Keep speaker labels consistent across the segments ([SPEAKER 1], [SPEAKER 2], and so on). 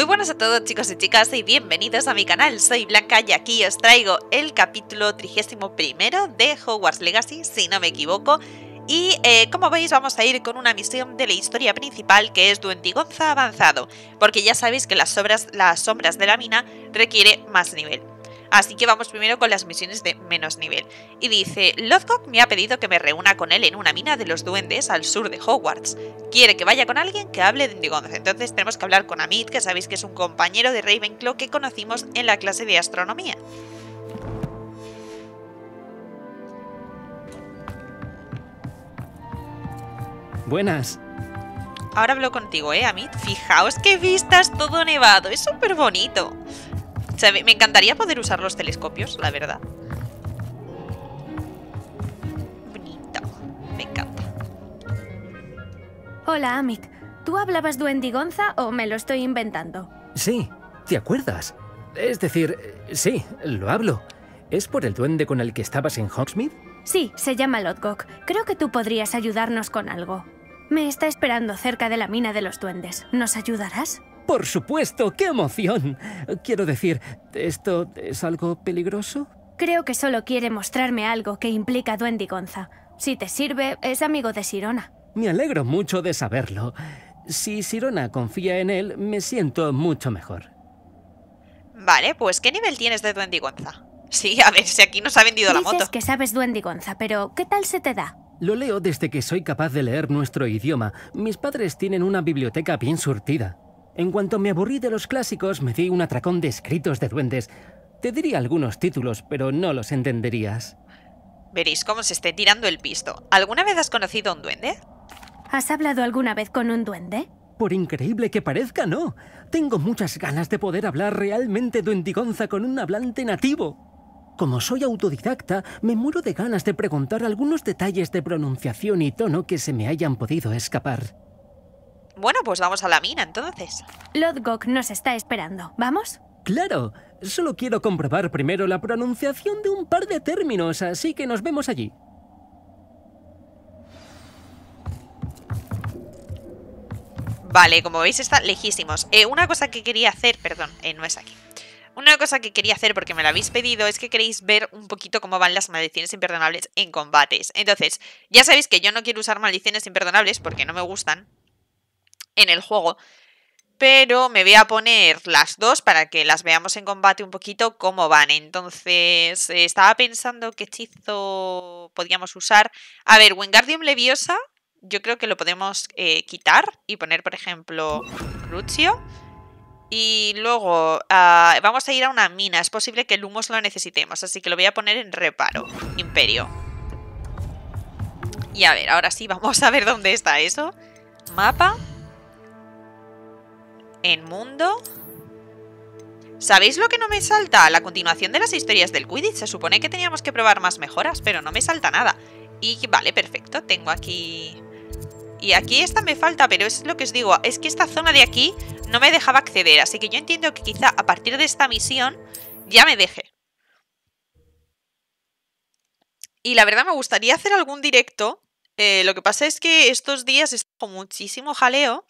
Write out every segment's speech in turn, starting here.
[SPEAKER 1] Muy buenas a todos chicos y chicas y bienvenidos a mi canal, soy Blanca y aquí os traigo el capítulo 31 de Hogwarts Legacy, si no me equivoco. Y eh, como veis vamos a ir con una misión de la historia principal que es Duendigonza avanzado, porque ya sabéis que las, las sombras de la mina requiere más nivel. Así que vamos primero con las misiones de menos nivel. Y dice, Lothcock me ha pedido que me reúna con él en una mina de los duendes al sur de Hogwarts. Quiere que vaya con alguien que hable de Indigonza. Entonces tenemos que hablar con Amit, que sabéis que es un compañero de Ravenclaw que conocimos en la clase de astronomía.
[SPEAKER 2] Buenas.
[SPEAKER 1] Ahora hablo contigo, ¿eh, Amit? Fijaos que vistas todo nevado. Es súper bonito me encantaría poder usar los telescopios, la verdad. Bonito. Me encanta.
[SPEAKER 3] Hola, Amit. ¿Tú hablabas duendigonza o me lo estoy inventando?
[SPEAKER 2] Sí, ¿te acuerdas? Es decir, sí, lo hablo. ¿Es por el duende con el que estabas en Hogsmeade?
[SPEAKER 3] Sí, se llama Lodgok. Creo que tú podrías ayudarnos con algo. Me está esperando cerca de la mina de los duendes. ¿Nos ayudarás?
[SPEAKER 2] Por supuesto, qué emoción. Quiero decir, ¿esto es algo peligroso?
[SPEAKER 3] Creo que solo quiere mostrarme algo que implica Duendigonza. Si te sirve, es amigo de Sirona.
[SPEAKER 2] Me alegro mucho de saberlo. Si Sirona confía en él, me siento mucho mejor.
[SPEAKER 1] Vale, pues ¿qué nivel tienes de Duendigonza? Sí, a ver, si aquí nos ha vendido
[SPEAKER 3] la
[SPEAKER 1] moto.
[SPEAKER 3] que sabes Duendigonza, pero ¿qué tal se te da?
[SPEAKER 2] Lo leo desde que soy capaz de leer nuestro idioma. Mis padres tienen una biblioteca bien surtida. En cuanto me aburrí de los clásicos, me di un atracón de escritos de duendes. Te diría algunos títulos, pero no los entenderías.
[SPEAKER 1] Veréis cómo se esté tirando el pisto. ¿Alguna vez has conocido a un duende?
[SPEAKER 3] ¿Has hablado alguna vez con un duende?
[SPEAKER 2] Por increíble que parezca, no. Tengo muchas ganas de poder hablar realmente duendigonza con un hablante nativo. Como soy autodidacta, me muero de ganas de preguntar algunos detalles de pronunciación y tono que se me hayan podido escapar.
[SPEAKER 1] Bueno, pues vamos a la mina entonces.
[SPEAKER 3] Lodgok nos está esperando. ¿Vamos?
[SPEAKER 2] Claro. Solo quiero comprobar primero la pronunciación de un par de términos, así que nos vemos allí.
[SPEAKER 1] Vale, como veis está lejísimos. Eh, una cosa que quería hacer, perdón, eh, no es aquí. Una cosa que quería hacer, porque me lo habéis pedido, es que queréis ver un poquito cómo van las maldiciones imperdonables en combates. Entonces, ya sabéis que yo no quiero usar maldiciones imperdonables porque no me gustan, en el juego. Pero me voy a poner las dos para que las veamos en combate un poquito cómo van. Entonces, eh, estaba pensando qué hechizo podíamos usar. A ver, Wingardium Leviosa, yo creo que lo podemos eh, quitar y poner, por ejemplo, Crucio. Y luego ah, vamos a ir a una mina. Es posible que el Lumos lo necesitemos, así que lo voy a poner en reparo. Imperio. Y a ver, ahora sí, vamos a ver dónde está eso. Mapa en mundo... ¿Sabéis lo que no me salta? La continuación de las historias del Quidditch. Se supone que teníamos que probar más mejoras, pero no me salta nada. Y vale, perfecto. Tengo aquí... Y aquí esta me falta, pero es lo que os digo. Es que esta zona de aquí no me dejaba acceder. Así que yo entiendo que quizá a partir de esta misión ya me deje. Y la verdad me gustaría hacer algún directo. Eh, lo que pasa es que estos días está con muchísimo jaleo.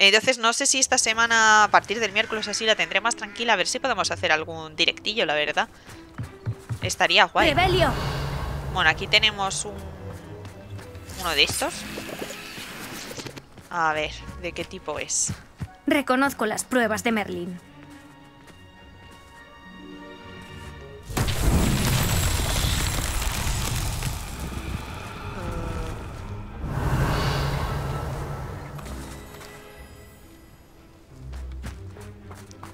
[SPEAKER 1] Entonces no sé si esta semana, a partir del miércoles así, la tendré más tranquila. A ver si podemos hacer algún directillo, la verdad. Estaría guay. Bueno, aquí tenemos un... Uno de estos. A ver, ¿de qué tipo es?
[SPEAKER 3] Reconozco las pruebas de Merlín.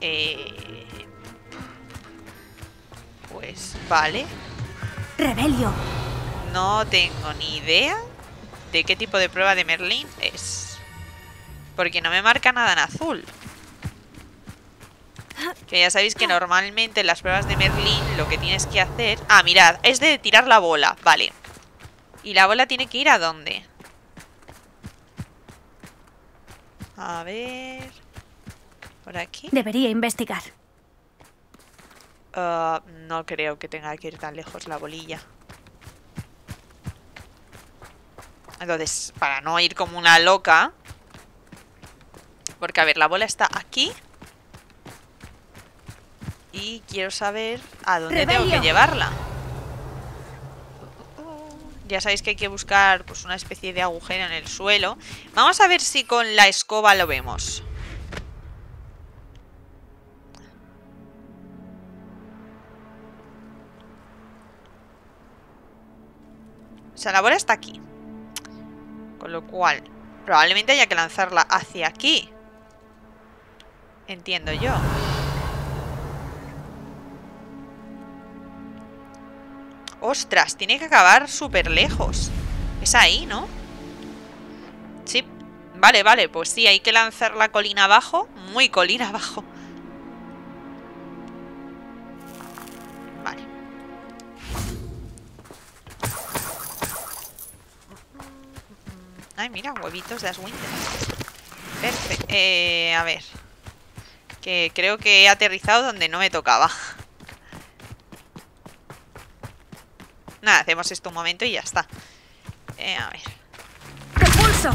[SPEAKER 1] Eh, pues vale.
[SPEAKER 3] Rebelio.
[SPEAKER 1] No tengo ni idea de qué tipo de prueba de Merlín es. Porque no me marca nada en azul. Que ya sabéis que normalmente en las pruebas de Merlín lo que tienes que hacer... Ah, mirad, es de tirar la bola, vale. ¿Y la bola tiene que ir a dónde? A ver... ¿Por aquí?
[SPEAKER 3] Debería investigar.
[SPEAKER 1] Ah, no creo que tenga que ir tan lejos la bolilla. Entonces, para no ir como una loca... Porque, a ver, la bola está aquí. Y quiero saber a dónde tengo que llevarla. Ya sabéis que hay que buscar pues, una especie de agujero en el suelo. Vamos a ver si con la escoba lo vemos. La bola está aquí. Con lo cual, probablemente haya que lanzarla hacia aquí. Entiendo yo. ¡Ostras! Tiene que acabar súper lejos. Es ahí, ¿no? Sí. Vale, vale. Pues sí, hay que lanzar la colina abajo. Muy colina abajo. Ay, mira, huevitos de Aswinter. Perfecto. Eh, a ver. Que creo que he aterrizado donde no me tocaba. Nada, hacemos esto un momento y ya está. Eh, a ver.
[SPEAKER 3] ¡Repulso!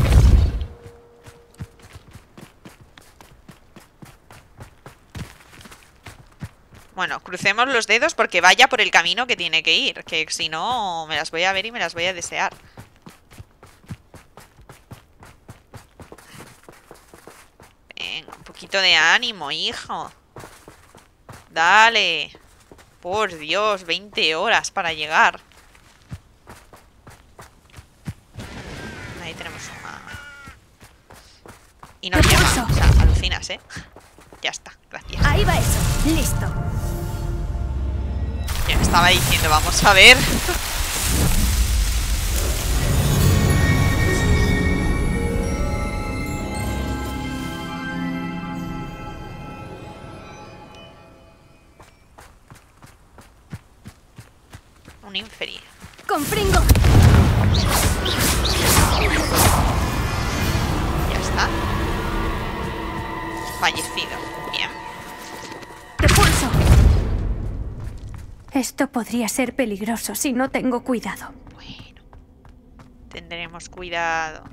[SPEAKER 1] Bueno, crucemos los dedos porque vaya por el camino que tiene que ir. Que si no, me las voy a ver y me las voy a desear. Venga, un poquito de ánimo, hijo. Dale. Por Dios, 20 horas para llegar. Ahí tenemos una... Y no llega. O sea, alucinas, ¿eh? Ya está, gracias.
[SPEAKER 3] Ahí va eso. Listo.
[SPEAKER 1] Ya me estaba diciendo, vamos a ver. Un inferior.
[SPEAKER 3] Con Fringo.
[SPEAKER 1] Ya está. Fallecido. Bien.
[SPEAKER 3] Repulso. Esto podría ser peligroso si no tengo cuidado.
[SPEAKER 1] Bueno. Tendremos cuidado.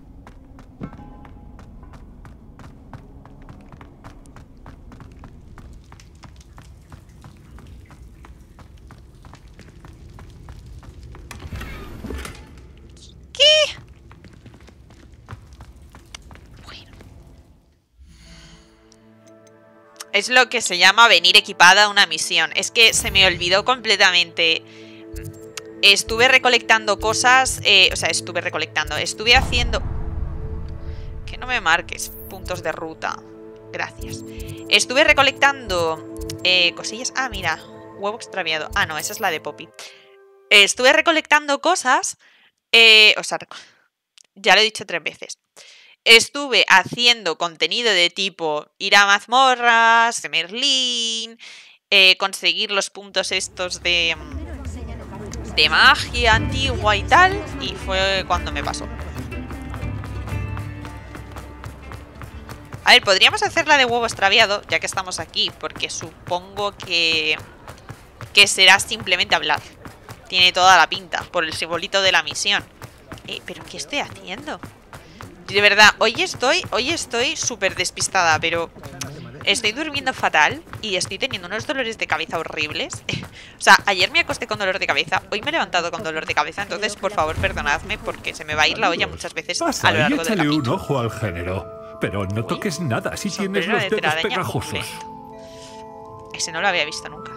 [SPEAKER 1] Es lo que se llama venir equipada a una misión. Es que se me olvidó completamente. Estuve recolectando cosas. eh, o sea, estuve recolectando. Estuve haciendo. Que no me marques puntos de ruta. Gracias. Estuve recolectando eh, cosillas. Ah, mira. Huevo extraviado. Ah, no, esa es la de Poppy. Estuve recolectando cosas. eh, o sea, ya lo he dicho tres veces. Estuve haciendo contenido de tipo ir a mazmorras, Merlín, eh, conseguir los puntos estos de, de magia antigua y tal, y fue cuando me pasó. A ver, podríamos hacer la de huevo extraviado, ya que estamos aquí, porque supongo que, que será simplemente hablar. Tiene toda la pinta, por el simbolito de la misión. Eh, ¿Pero qué estoy haciendo? De verdad, hoy estoy, hoy estoy súper despistada, pero estoy durmiendo fatal y estoy teniendo unos dolores de cabeza horribles. o sea, ayer me acosté con dolor de cabeza, hoy me he levantado con dolor de cabeza, entonces por favor perdonadme porque se me va a ir la olla muchas veces
[SPEAKER 4] Pasa
[SPEAKER 1] a lo
[SPEAKER 4] y
[SPEAKER 1] largo del
[SPEAKER 4] un ojo al género. Pero no toques nada si tienes los
[SPEAKER 1] de
[SPEAKER 4] dedos
[SPEAKER 1] telaraña
[SPEAKER 4] pegajosos.
[SPEAKER 1] completo. Ese no lo había visto nunca.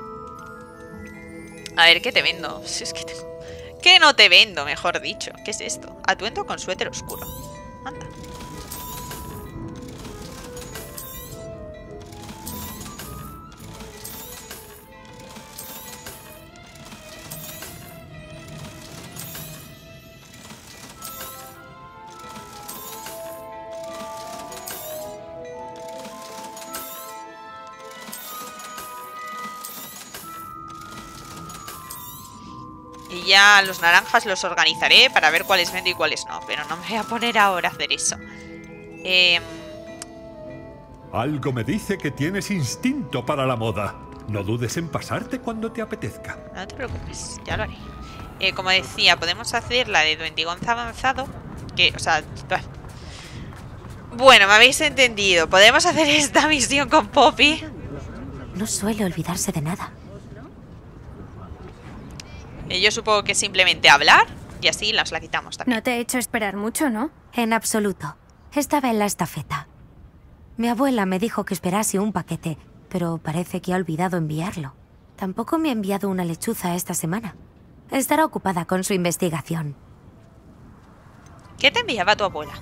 [SPEAKER 1] A ver, ¿qué te vendo? Si es que te... ¿Qué no te vendo, mejor dicho? ¿Qué es esto? Atuendo con suéter oscuro. Ya los naranjas los organizaré para ver cuáles vendo y cuáles no. Pero no me voy a poner ahora a hacer eso. Em,
[SPEAKER 4] Algo me dice que tienes instinto para la moda. No dudes en pasarte cuando te apetezca.
[SPEAKER 1] no te preocupes, ya lo haré. Eh, como decía, podemos hacer la de Duendigonza avanzado. Que, o sea... Bueno, me habéis entendido. Podemos hacer esta misión con Poppy.
[SPEAKER 5] No suele olvidarse de nada.
[SPEAKER 1] Eh, Yo supongo que simplemente hablar y así las la quitamos también.
[SPEAKER 3] No te he hecho esperar mucho, ¿no?
[SPEAKER 5] En absoluto. Estaba en la estafeta. Mi abuela me dijo que esperase un paquete, pero parece que ha olvidado enviarlo. Tampoco me ha enviado una lechuza esta semana. Estará ocupada con su investigación.
[SPEAKER 1] ¿Qué te enviaba tu abuela?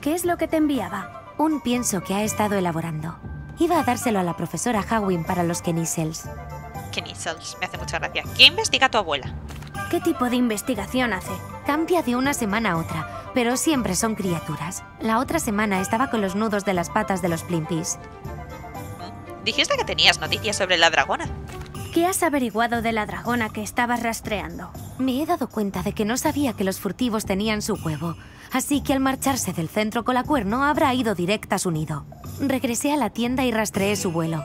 [SPEAKER 3] ¿Qué es lo que te enviaba?
[SPEAKER 5] Un pienso que ha estado elaborando. Iba a dárselo a la profesora Hawin para los Kenisels.
[SPEAKER 1] Me hace mucha gracia. ¿Qué investiga tu abuela?
[SPEAKER 3] ¿Qué tipo de investigación hace?
[SPEAKER 5] Cambia de una semana a otra, pero siempre son criaturas. La otra semana estaba con los nudos de las patas de los Plimpis.
[SPEAKER 1] Dijiste que tenías noticias sobre la dragona.
[SPEAKER 3] ¿Qué has averiguado de la dragona que estabas rastreando?
[SPEAKER 5] Me he dado cuenta de que no sabía que los furtivos tenían su huevo, así que al marcharse del centro colacuerno habrá ido directa a su nido. Regresé a la tienda y rastreé su vuelo.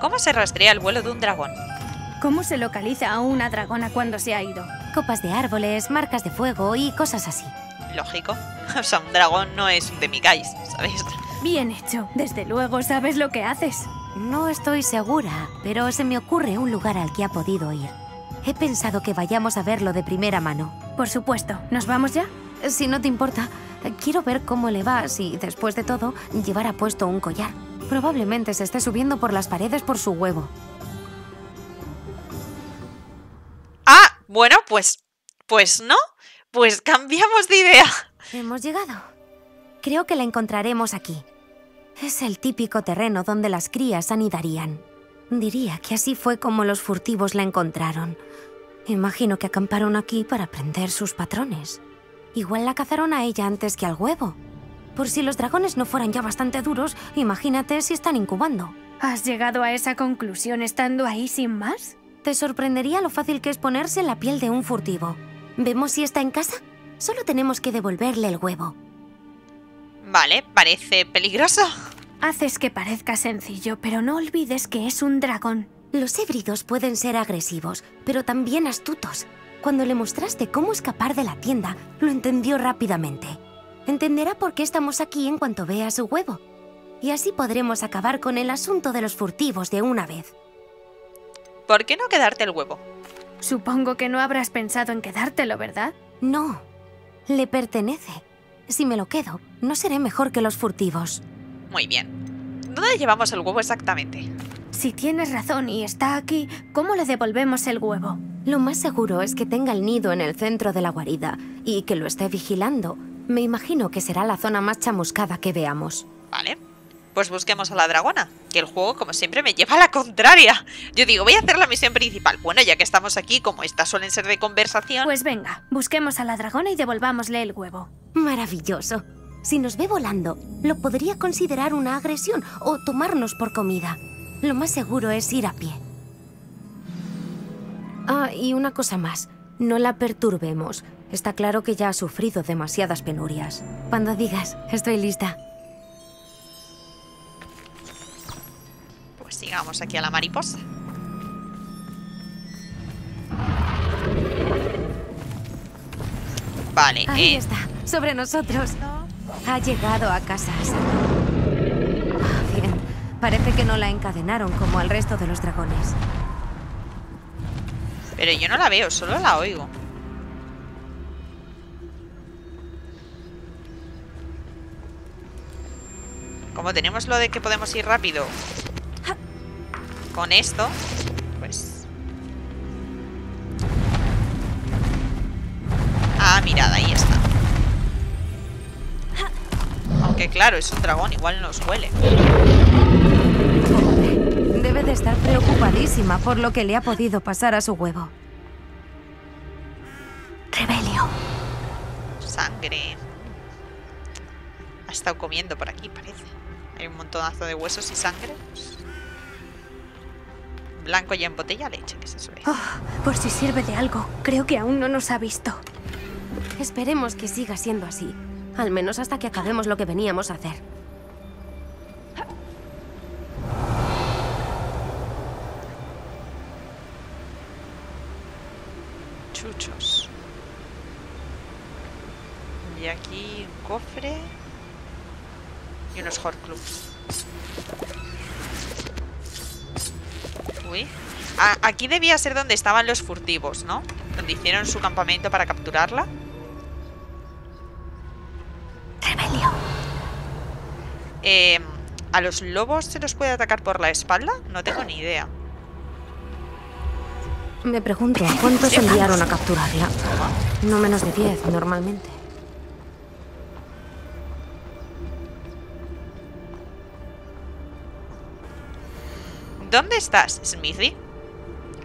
[SPEAKER 1] ¿Cómo se rastrea el vuelo de un dragón?
[SPEAKER 3] ¿Cómo se localiza a una dragona cuando se ha ido?
[SPEAKER 5] Copas de árboles, marcas de fuego y cosas así.
[SPEAKER 1] Lógico. O sea, un dragón no es un demigais, ¿sabes?
[SPEAKER 3] Bien hecho. Desde luego sabes lo que haces.
[SPEAKER 5] No estoy segura, pero se me ocurre un lugar al que ha podido ir. He pensado que vayamos a verlo de primera mano.
[SPEAKER 3] Por supuesto. ¿Nos vamos ya?
[SPEAKER 5] Si no te importa, quiero ver cómo le va si, después de todo, llevara puesto un collar. Probablemente se esté subiendo por las paredes por su huevo.
[SPEAKER 1] Ah, bueno, pues. Pues no. Pues cambiamos de idea.
[SPEAKER 5] Hemos llegado. Creo que la encontraremos aquí. Es el típico terreno donde las crías anidarían. Diría que así fue como los furtivos la encontraron. Imagino que acamparon aquí para aprender sus patrones. Igual la cazaron a ella antes que al huevo. Por si los dragones no fueran ya bastante duros, imagínate si están incubando.
[SPEAKER 3] ¿Has llegado a esa conclusión estando ahí sin más?
[SPEAKER 5] Te sorprendería lo fácil que es ponerse en la piel de un furtivo. ¿Vemos si está en casa? Solo tenemos que devolverle el huevo.
[SPEAKER 1] Vale, parece peligroso.
[SPEAKER 3] Haces que parezca sencillo, pero no olvides que es un dragón.
[SPEAKER 5] Los híbridos pueden ser agresivos, pero también astutos. Cuando le mostraste cómo escapar de la tienda, lo entendió rápidamente. Entenderá por qué estamos aquí en cuanto vea su huevo. Y así podremos acabar con el asunto de los furtivos de una vez.
[SPEAKER 1] ¿Por qué no quedarte el huevo?
[SPEAKER 3] Supongo que no habrás pensado en quedártelo, ¿verdad?
[SPEAKER 5] No, le pertenece. Si me lo quedo, no seré mejor que los furtivos.
[SPEAKER 1] Muy bien. ¿Dónde llevamos el huevo exactamente?
[SPEAKER 3] Si tienes razón y está aquí, ¿cómo le devolvemos el huevo?
[SPEAKER 5] Lo más seguro es que tenga el nido en el centro de la guarida y que lo esté vigilando. Me imagino que será la zona más chamuscada que veamos.
[SPEAKER 1] Vale. Pues busquemos a la dragona. Que el juego, como siempre, me lleva a la contraria. Yo digo, voy a hacer la misión principal. Bueno, ya que estamos aquí, como estas suelen ser de conversación.
[SPEAKER 3] Pues venga, busquemos a la dragona y devolvámosle el huevo.
[SPEAKER 5] Maravilloso. Si nos ve volando, lo podría considerar una agresión o tomarnos por comida. Lo más seguro es ir a pie. Ah, y una cosa más. No la perturbemos. Está claro que ya ha sufrido demasiadas penurias. Cuando digas, estoy lista.
[SPEAKER 1] Pues sigamos aquí a la mariposa. Vale,
[SPEAKER 5] Ahí
[SPEAKER 1] eh,
[SPEAKER 5] está, sobre nosotros. Ha llegado a casa. Ah, bien, parece que no la encadenaron como al resto de los dragones.
[SPEAKER 1] pero yo no la veo, solo la oigo. Como tenemos lo de que podemos ir rápido con esto, pues... Ah, mirad, ahí está. Aunque claro, es un dragón, igual nos huele.
[SPEAKER 5] Debe de estar preocupadísima por lo que le ha podido pasar a su huevo. Rebelio.
[SPEAKER 1] Sangre. Ha estado comiendo por aquí, montonazo de huesos y sangre. pues. Blanco ya en botella leche, que se suele.
[SPEAKER 3] Oh, por si sirve de algo, creo que aún no nos ha visto.
[SPEAKER 5] Esperemos que siga siendo así. Al menos hasta que acabemos lo que veníamos a hacer.
[SPEAKER 1] Chuchos. Y aquí un cofre. Y unos Horcrux. Uy. A- aquí debía ser donde estaban los furtivos, ¿no? Donde hicieron su campamento para capturarla.
[SPEAKER 5] Rebelio.
[SPEAKER 1] Eh, ¿A los lobos se los puede atacar por la espalda? No tengo ni idea.
[SPEAKER 5] Me pregunto, ¿a cuántos enviaron a capturarla? No menos de 10, normalmente.
[SPEAKER 1] ¿Dónde estás, Smithy?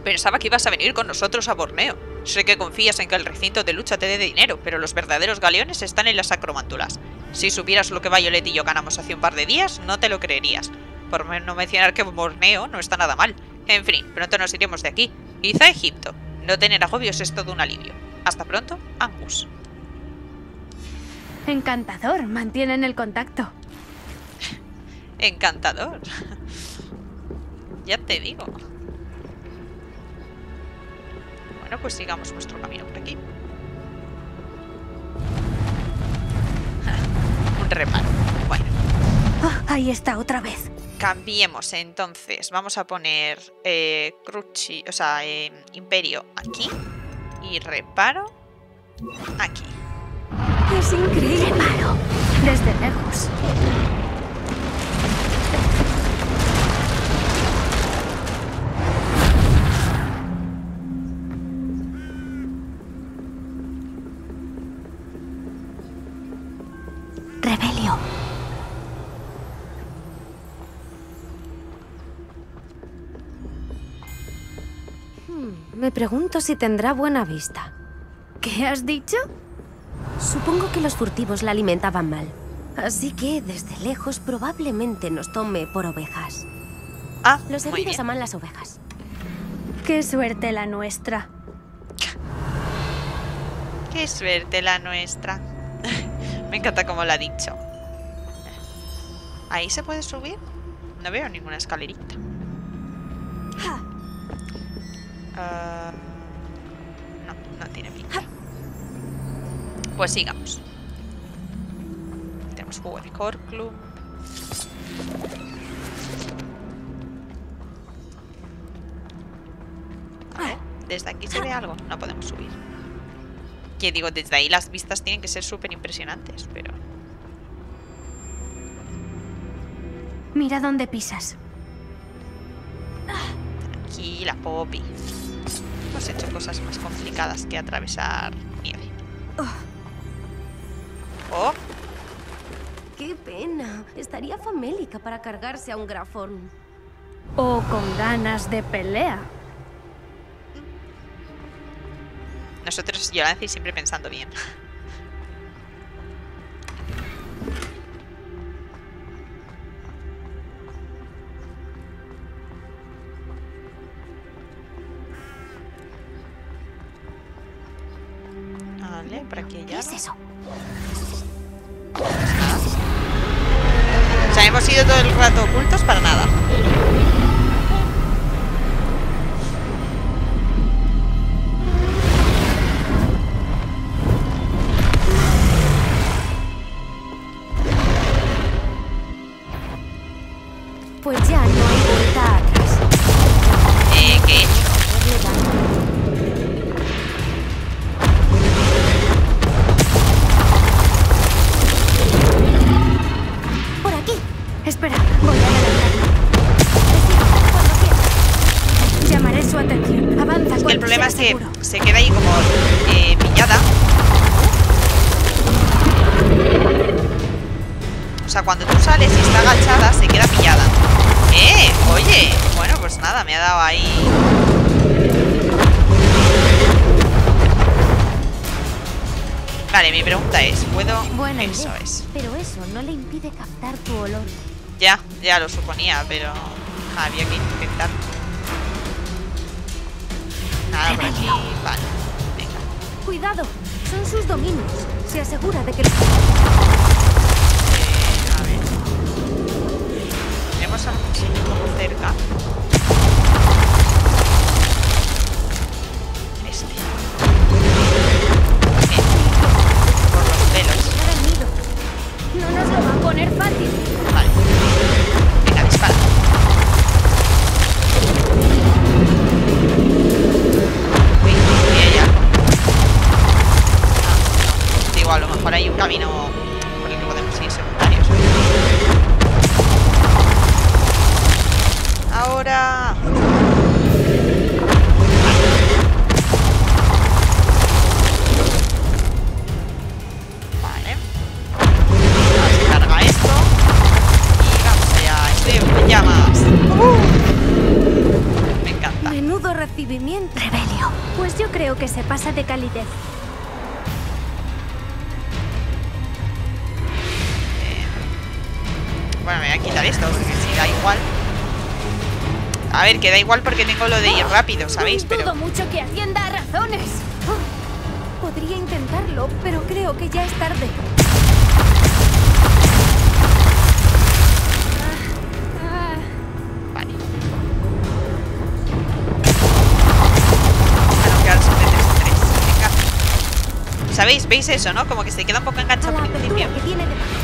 [SPEAKER 1] Pensaba que ibas a venir con nosotros a Borneo. Sé que confías en que el recinto de lucha te dé dinero, pero los verdaderos galeones están en las acromántulas. Si supieras lo que Violet y yo ganamos hace un par de días, no te lo creerías. Por no mencionar que Borneo no está nada mal. En fin, pronto nos iremos de aquí. Quizá a Egipto. No tener agobios es todo un alivio. Hasta pronto, Angus.
[SPEAKER 3] Encantador, mantienen el contacto.
[SPEAKER 1] Encantador. Ya te digo. Bueno, pues sigamos nuestro camino por aquí. Un reparo. Bueno,
[SPEAKER 3] Ah, ahí está otra vez.
[SPEAKER 1] cambiemos entonces. Vamos a poner eh, Cruci, o sea, eh, Imperio aquí. Y reparo aquí.
[SPEAKER 3] Es increíble. Reparo. Desde lejos.
[SPEAKER 5] Me pregunto si tendrá buena vista.
[SPEAKER 3] ¿Qué has dicho?
[SPEAKER 5] Supongo que los furtivos la alimentaban mal. Así que desde lejos probablemente nos tome por ovejas.
[SPEAKER 1] Ah,
[SPEAKER 5] Los heridos aman las ovejas.
[SPEAKER 3] Qué suerte la nuestra.
[SPEAKER 1] Qué suerte la nuestra. Me encanta cómo lo ha dicho. ¿Ahí se puede subir? No veo ninguna escalerita. Ah, no, no tiene pinta. Pues sigamos. Tenemos juego de core club. Desde aquí se ve algo. No podemos subir. Que digo, desde ahí las vistas tienen que ser súper impresionantes, pero...
[SPEAKER 3] Mira dónde pisas.
[SPEAKER 1] Aquí la Poppy. Hemos hecho cosas más complicadas que atravesar nieve. Oh,
[SPEAKER 5] ¡Qué pena! Estaría famélica para cargarse a un grafón.
[SPEAKER 3] O con ganas de pelea.
[SPEAKER 1] nosotros, Yolanci, siempre pensando bien. Ya,
[SPEAKER 5] ya
[SPEAKER 1] lo suponía, pero había que intentar. Nada por aquí. Vale, venga.
[SPEAKER 5] Cuidado, son sus dominios. Se asegura de que...
[SPEAKER 1] Eh, a ver. Tenemos sitio como cerca. Este. Bien. Por los pelos.
[SPEAKER 3] No nos a poner fácil.
[SPEAKER 1] Vale. Venga, dispara. Uy, y
[SPEAKER 3] ella.
[SPEAKER 1] No, no. Digo, a lo mejor hay un camino que da igual porque tengo lo de ir rápido, ¿sabéis? Pero...
[SPEAKER 3] Dudo mucho que atienda a razones.
[SPEAKER 5] Podría intentarlo, pero creo que ya es tarde.
[SPEAKER 1] Vale. Bueno, que ahora son de 3 en 3. Venga. ¿Sabéis? ¿Veis eso, no? Como que se queda un poco enganchado por principio.
[SPEAKER 5] que tiene de...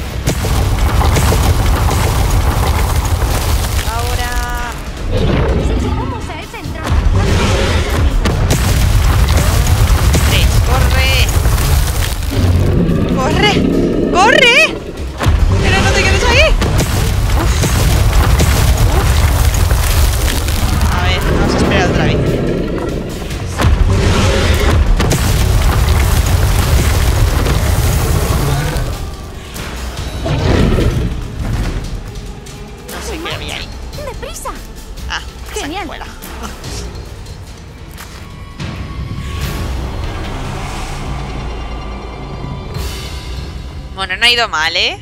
[SPEAKER 1] ha ido mal, ¿eh?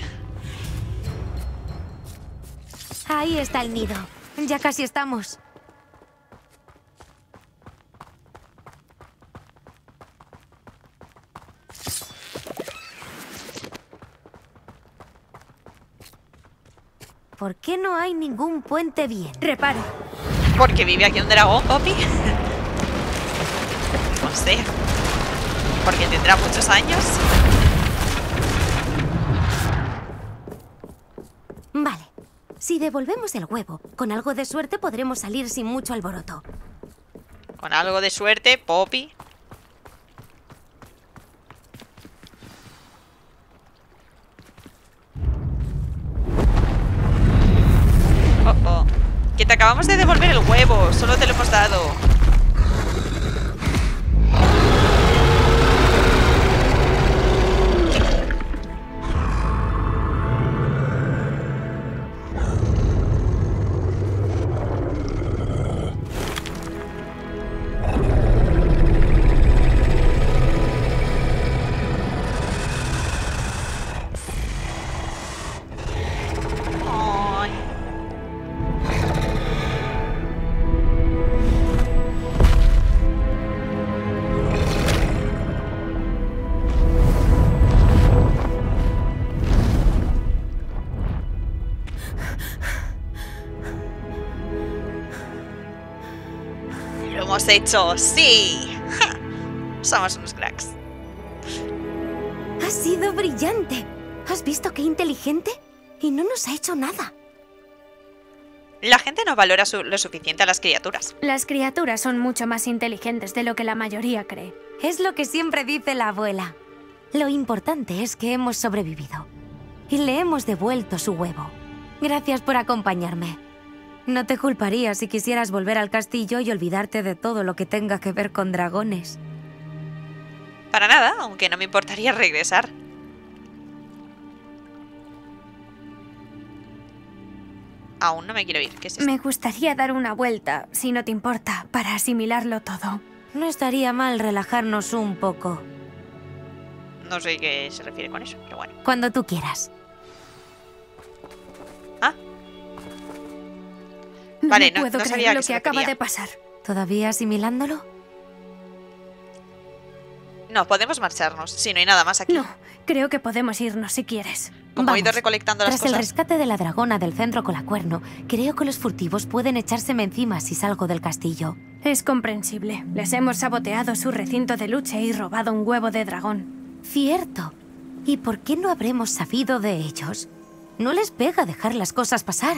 [SPEAKER 5] Ahí está el nido. Ya casi estamos. ¿Por qué no hay ningún puente bien?
[SPEAKER 3] reparo.
[SPEAKER 1] Porque vive aquí un dragón, Poppy. No sé. Porque tendrá muchos años.
[SPEAKER 5] Si devolvemos el huevo, con algo de suerte podremos salir sin mucho alboroto.
[SPEAKER 1] Con algo de suerte, Poppy. Oh, oh. Que te acabamos de devolver el huevo. Solo te lo hemos dado. Hemos hecho, sí. Ja. Somos unos cracks.
[SPEAKER 5] Ha sido brillante. ¿Has visto qué inteligente? Y no nos ha hecho nada.
[SPEAKER 1] La gente no valora su- lo suficiente a las criaturas.
[SPEAKER 3] Las criaturas son mucho más inteligentes de lo que la mayoría cree.
[SPEAKER 5] Es lo que siempre dice la abuela. Lo importante es que hemos sobrevivido. Y le hemos devuelto su huevo. Gracias por acompañarme. No te culparía si quisieras volver al castillo y olvidarte de todo lo que tenga que ver con dragones.
[SPEAKER 1] Para nada, aunque no me importaría regresar. Aún no me quiero ir. ¿Qué es esto?
[SPEAKER 3] Me gustaría dar una vuelta, si no te importa, para asimilarlo todo.
[SPEAKER 5] No estaría mal relajarnos un poco.
[SPEAKER 1] No sé qué se refiere con eso, pero bueno.
[SPEAKER 5] Cuando tú quieras.
[SPEAKER 1] Vale, no-
[SPEAKER 3] puedo
[SPEAKER 1] no
[SPEAKER 3] creer lo que acaba de pasar.
[SPEAKER 5] ¿Todavía asimilándolo?
[SPEAKER 1] no, podemos marcharnos. Si no hay nada más aquí.
[SPEAKER 3] No, creo que podemos irnos si quieres.
[SPEAKER 1] Como he ido
[SPEAKER 5] Vamos.
[SPEAKER 1] recolectando las
[SPEAKER 5] Tras el
[SPEAKER 1] cosas.
[SPEAKER 5] rescate de la dragona del centro colacuerno, creo que los furtivos pueden echárseme encima si salgo del castillo.
[SPEAKER 3] Es comprensible. Les hemos saboteado su recinto de lucha y robado un huevo de dragón.
[SPEAKER 5] Cierto. ¿Y por qué no habremos sabido de ellos? No les pega dejar las cosas pasar.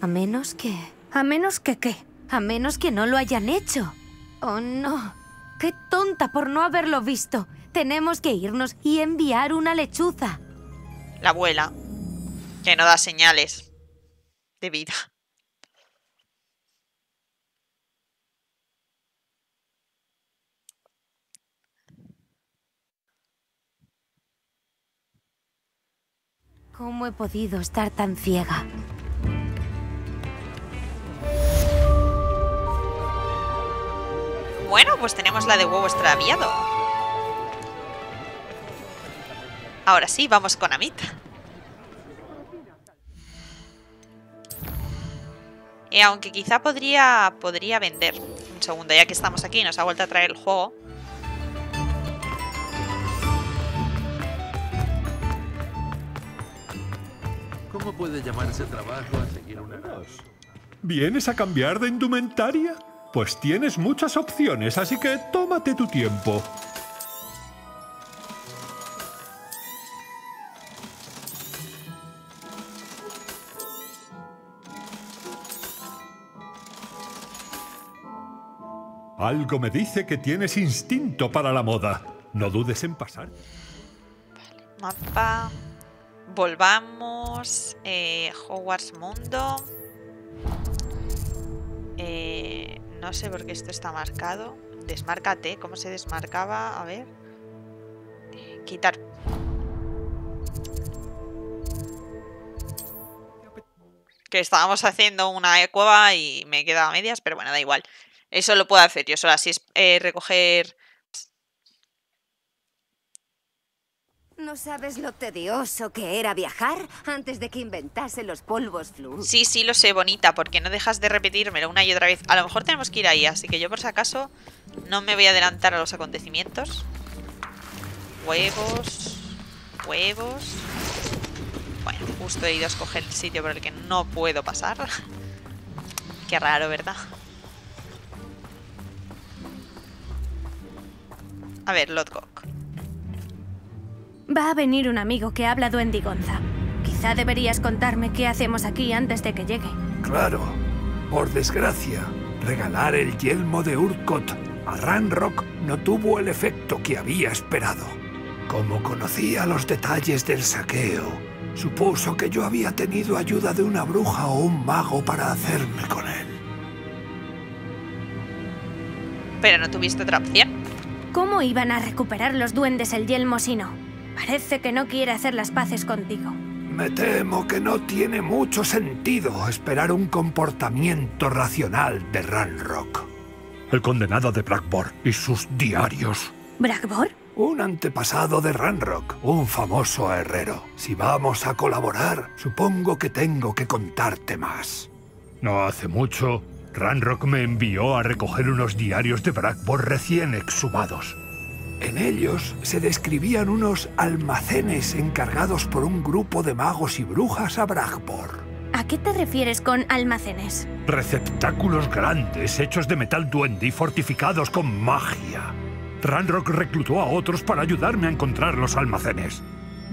[SPEAKER 5] A menos que...
[SPEAKER 3] A menos que qué.
[SPEAKER 5] A menos que no lo hayan hecho. Oh, no. Qué tonta por no haberlo visto. Tenemos que irnos y enviar una lechuza.
[SPEAKER 1] La abuela. Que no da señales de vida.
[SPEAKER 5] ¿Cómo he podido estar tan ciega?
[SPEAKER 1] Bueno, pues tenemos la de huevo extraviado. Ahora sí, vamos con Amit. Y aunque quizá podría, podría vender. Un segundo, ya que estamos aquí, nos ha vuelto a traer el juego.
[SPEAKER 6] ¿Cómo puede llamarse trabajo a seguir una
[SPEAKER 4] ¿Vienes a cambiar de indumentaria? Pues tienes muchas opciones, así que tómate tu tiempo. Algo me dice que tienes instinto para la moda. No dudes en pasar.
[SPEAKER 1] Mapa. Volvamos. Eh, Hogwarts Mundo. Eh, no sé por qué esto está marcado. Desmárcate. ¿Cómo se desmarcaba? A ver. Quitar. Que estábamos haciendo una cueva y me quedaba a medias, pero bueno, da igual. Eso lo puedo hacer yo sola. Si es eh, recoger
[SPEAKER 7] ¿No sabes lo tedioso que era viajar antes de que inventase los polvos flu?
[SPEAKER 1] Sí, sí, lo sé, bonita, porque no dejas de repetírmelo una y otra vez. A lo mejor tenemos que ir ahí, así que yo por si acaso no me voy a adelantar a los acontecimientos. Huevos. Huevos. Bueno, justo he ido a escoger el sitio por el que no puedo pasar. Qué raro, ¿verdad? A ver, Lodgok.
[SPEAKER 3] Va a venir un amigo que habla duendigonza. Quizá deberías contarme qué hacemos aquí antes de que llegue.
[SPEAKER 8] Claro. Por desgracia, regalar el yelmo de Urkot a Ranrock no tuvo el efecto que había esperado. Como conocía los detalles del saqueo, supuso que yo había tenido ayuda de una bruja o un mago para hacerme con él.
[SPEAKER 1] Pero no tuviste otra opción.
[SPEAKER 3] ¿Cómo iban a recuperar los duendes el yelmo si no? Parece que no quiere hacer las paces contigo.
[SPEAKER 8] Me temo que no tiene mucho sentido esperar un comportamiento racional de Ranrock. El condenado de Blackboard y sus diarios.
[SPEAKER 3] ¿Blackboard?
[SPEAKER 8] Un antepasado de Ranrock, un famoso herrero. Si vamos a colaborar, supongo que tengo que contarte más. No hace mucho, Ranrock me envió a recoger unos diarios de Blackboard recién exhumados. En ellos se describían unos almacenes encargados por un grupo de magos y brujas a Bragbor.
[SPEAKER 3] ¿A qué te refieres con almacenes?
[SPEAKER 8] Receptáculos grandes hechos de metal duende y fortificados con magia. Ranrock reclutó a otros para ayudarme a encontrar los almacenes.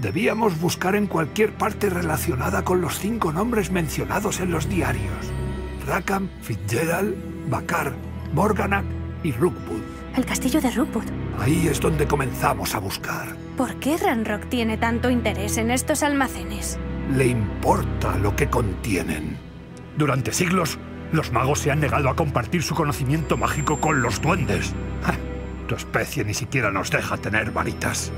[SPEAKER 8] Debíamos buscar en cualquier parte relacionada con los cinco nombres mencionados en los diarios. Rackham, Fitzgerald, Bakar, Morganac y Rookwood.
[SPEAKER 3] El castillo de Rookwood.
[SPEAKER 8] Ahí es donde comenzamos a buscar.
[SPEAKER 3] ¿Por qué Ranrock tiene tanto interés en estos almacenes?
[SPEAKER 8] Le importa lo que contienen. Durante siglos, los magos se han negado a compartir su conocimiento mágico con los duendes. Ja, tu especie ni siquiera nos deja tener varitas.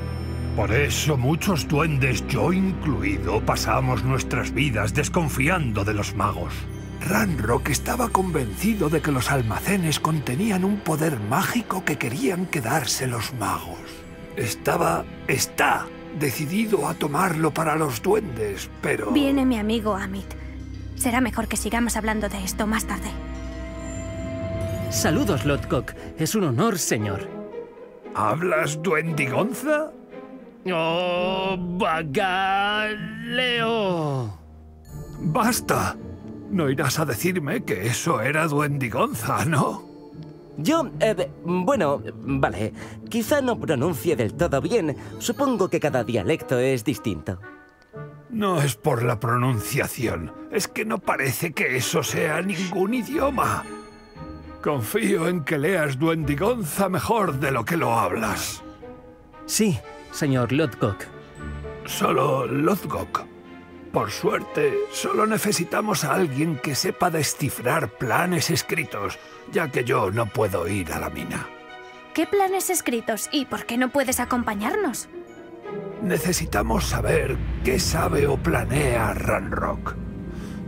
[SPEAKER 8] Por eso muchos duendes, yo incluido, pasamos nuestras vidas desconfiando de los magos. Ranrock estaba convencido de que los almacenes contenían un poder mágico que querían quedarse los magos. Estaba, está, decidido a tomarlo para los duendes, pero...
[SPEAKER 3] Viene mi amigo Amit. Será mejor que sigamos hablando de esto más tarde.
[SPEAKER 2] Saludos, Lodcock. Es un honor, señor.
[SPEAKER 8] ¿Hablas duendigonza?
[SPEAKER 2] ¡Oh, Bagaleo!
[SPEAKER 8] ¡Basta! No irás a decirme que eso era duendigonza, ¿no?
[SPEAKER 9] Yo, eh, bueno, vale. Quizá no pronuncie del todo bien. Supongo que cada dialecto es distinto.
[SPEAKER 8] No es por la pronunciación. Es que no parece que eso sea ningún idioma. Confío en que leas duendigonza mejor de lo que lo hablas.
[SPEAKER 2] Sí, señor Lodgok.
[SPEAKER 8] Solo Lothgok. Por suerte, solo necesitamos a alguien que sepa descifrar planes escritos, ya que yo no puedo ir a la mina.
[SPEAKER 3] ¿Qué planes escritos y por qué no puedes acompañarnos?
[SPEAKER 8] Necesitamos saber qué sabe o planea Ranrock.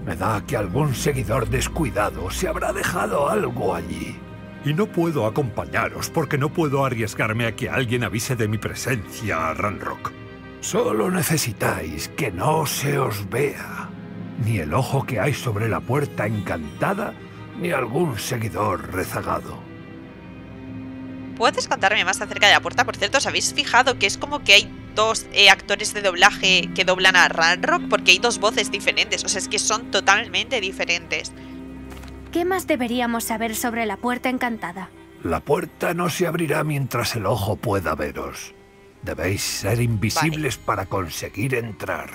[SPEAKER 8] Me da que algún seguidor descuidado se habrá dejado algo allí.
[SPEAKER 4] Y no puedo acompañaros porque no puedo arriesgarme a que alguien avise de mi presencia a Ranrock.
[SPEAKER 8] Solo necesitáis que no se os vea. Ni el ojo que hay sobre la puerta encantada, ni algún seguidor rezagado.
[SPEAKER 1] ¿Puedes contarme más acerca de la puerta? Por cierto, ¿os habéis fijado que es como que hay dos eh, actores de doblaje que doblan a Ranrock? Porque hay dos voces diferentes. O sea, es que son totalmente diferentes.
[SPEAKER 3] ¿Qué más deberíamos saber sobre la puerta encantada?
[SPEAKER 8] La puerta no se abrirá mientras el ojo pueda veros. Debéis ser invisibles para conseguir entrar.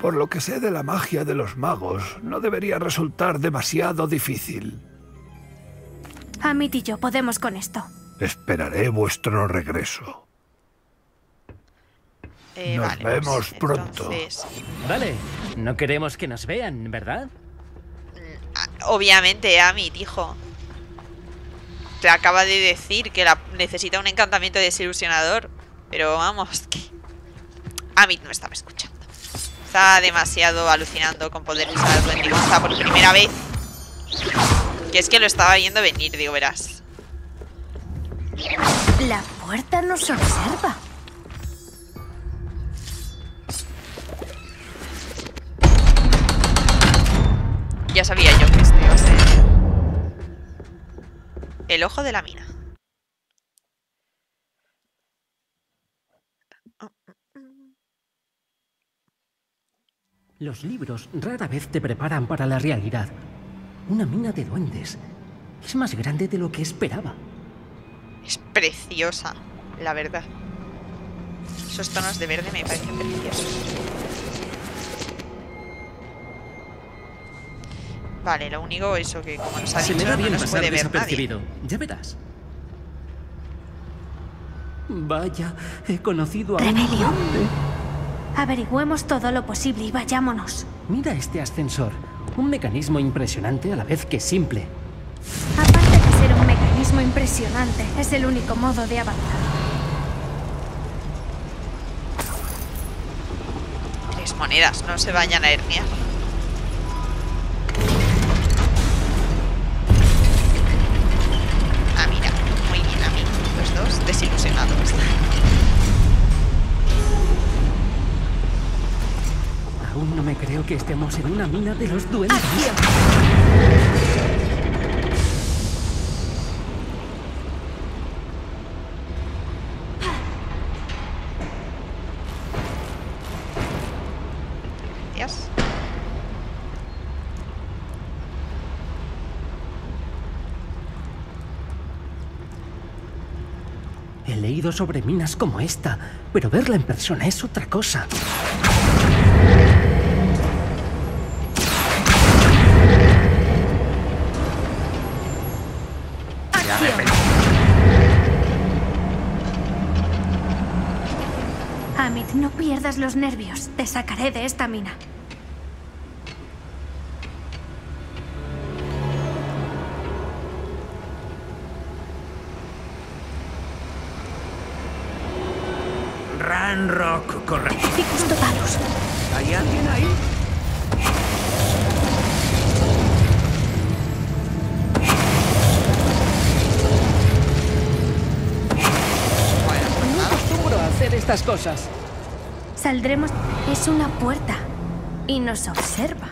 [SPEAKER 8] Por lo que sé de la magia de los magos, no debería resultar demasiado difícil.
[SPEAKER 3] Amit y yo podemos con esto.
[SPEAKER 8] Esperaré vuestro regreso.
[SPEAKER 1] Eh,
[SPEAKER 8] Nos
[SPEAKER 1] vale,
[SPEAKER 8] vemos
[SPEAKER 1] pues,
[SPEAKER 8] pronto.
[SPEAKER 1] entonces,
[SPEAKER 2] Vale, no queremos que nos vean, ¿verdad?
[SPEAKER 1] obviamente, Amit, hijo. Te acaba de decir que la necesita un encantamiento desilusionador. Pero vamos, que... Amit no estaba escuchando. Está demasiado alucinando con poder usar el Duendigoza por primera vez. Que es que lo estaba viendo venir, digo, verás.
[SPEAKER 3] La puerta nos observa.
[SPEAKER 1] Ya sabía yo que este iba a ser... El ojo de la mina.
[SPEAKER 2] Los libros rara vez te preparan para la realidad. Una mina de duendes. Es más grande de lo que esperaba.
[SPEAKER 1] Es preciosa, la verdad. Esos tonos de verde me parecen preciosos. Vale, lo único eso que como nos ha
[SPEAKER 2] Se
[SPEAKER 1] dicho
[SPEAKER 2] me da
[SPEAKER 1] no nos puede ver nadie.
[SPEAKER 2] Ya verás. Vaya, he conocido a.
[SPEAKER 3] Averigüemos todo lo posible y vayámonos.
[SPEAKER 2] Mira este ascensor. Un mecanismo impresionante a la vez que simple.
[SPEAKER 3] Aparte de ser un mecanismo impresionante, es el único modo de avanzar.
[SPEAKER 1] Tres monedas, no se vayan a herniar. Ah, mira, muy bien a mí. Los dos desilusionados.
[SPEAKER 2] Aún no me creo que estemos en una mina de los duendes.
[SPEAKER 1] Gracias.
[SPEAKER 2] He leído sobre minas como esta, pero verla en persona es otra cosa.
[SPEAKER 3] Pierdas los nervios. Te sacaré de esta mina.
[SPEAKER 6] Ranrock, correcto.
[SPEAKER 3] Y custodalus.
[SPEAKER 6] ¿Hay alguien ahí?
[SPEAKER 2] No acostumbro a hacer estas cosas.
[SPEAKER 3] Saldremos. Es una puerta. Y nos observa.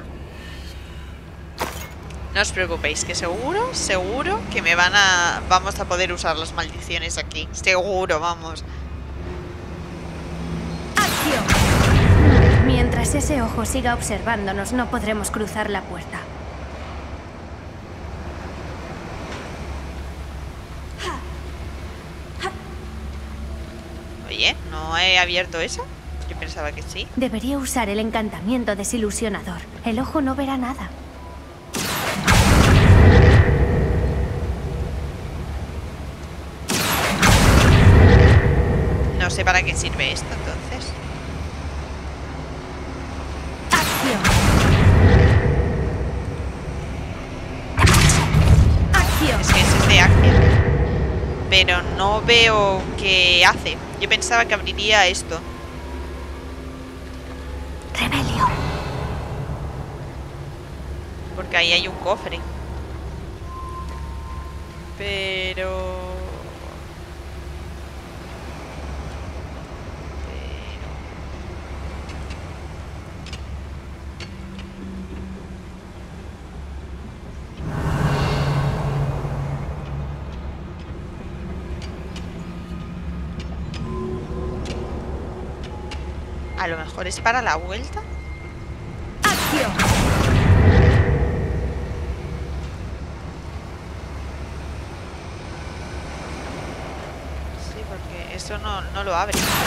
[SPEAKER 1] No os preocupéis, que seguro, seguro que me van a... Vamos a poder usar las maldiciones aquí. Seguro, vamos.
[SPEAKER 3] ¡Acción! Mientras ese ojo siga observándonos, no podremos cruzar la puerta.
[SPEAKER 1] Oye, ¿no he abierto eso? Pensaba que sí.
[SPEAKER 3] Debería usar el encantamiento desilusionador. El ojo no verá nada.
[SPEAKER 1] No no sé para qué sirve esto entonces.
[SPEAKER 3] Acción. Acción.
[SPEAKER 1] Es que ese es de acción. Pero no veo qué hace. Yo pensaba que abriría esto. Porque ahí hay un cofre. Pero... A lo mejor es para la vuelta.
[SPEAKER 3] Acción.
[SPEAKER 1] Sí, porque eso no, lo abre.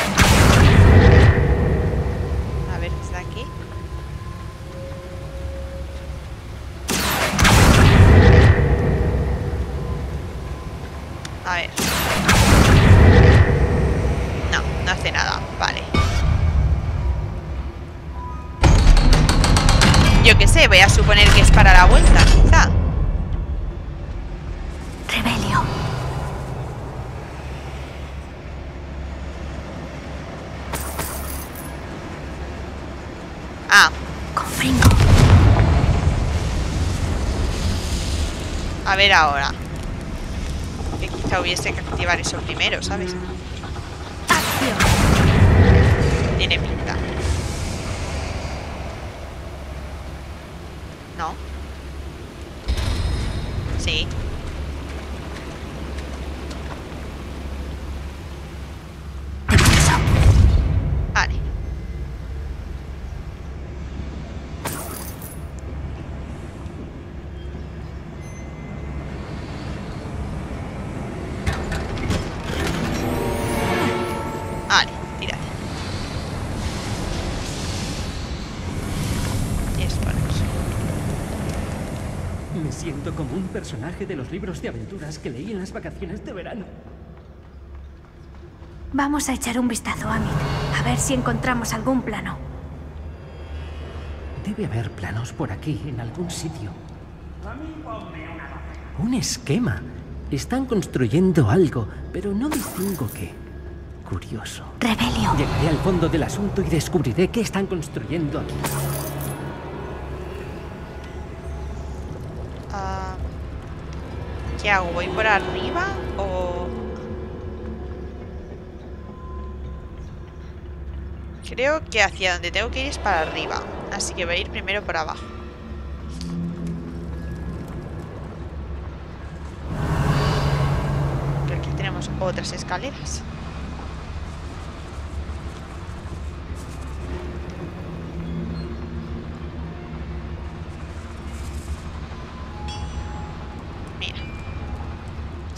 [SPEAKER 1] Ver ahora. Que quizá hubiese que activar eso primero, ¿sabes?
[SPEAKER 3] Acción.
[SPEAKER 1] Tiene pinta. ¿No? Sí. Vale. Vale, tírate. Y es por eso.
[SPEAKER 2] Me siento como un personaje de los libros de aventuras que leí en las vacaciones de verano.
[SPEAKER 3] Vamos a echar un vistazo, Amit. A ver si encontramos algún plano.
[SPEAKER 2] Debe haber planos por aquí, en algún sitio. Un esquema. Están construyendo algo, pero no distingo qué. Curioso.
[SPEAKER 5] Rebelio.
[SPEAKER 2] Llegaré al fondo del asunto y descubriré qué están construyendo aquí.
[SPEAKER 1] Ah, ¿Qué hago? ¿Voy por arriba o...? Creo que hacia donde tengo que ir es para arriba. Así que voy a ir primero por abajo. Aquí tenemos otras escaleras. Mira.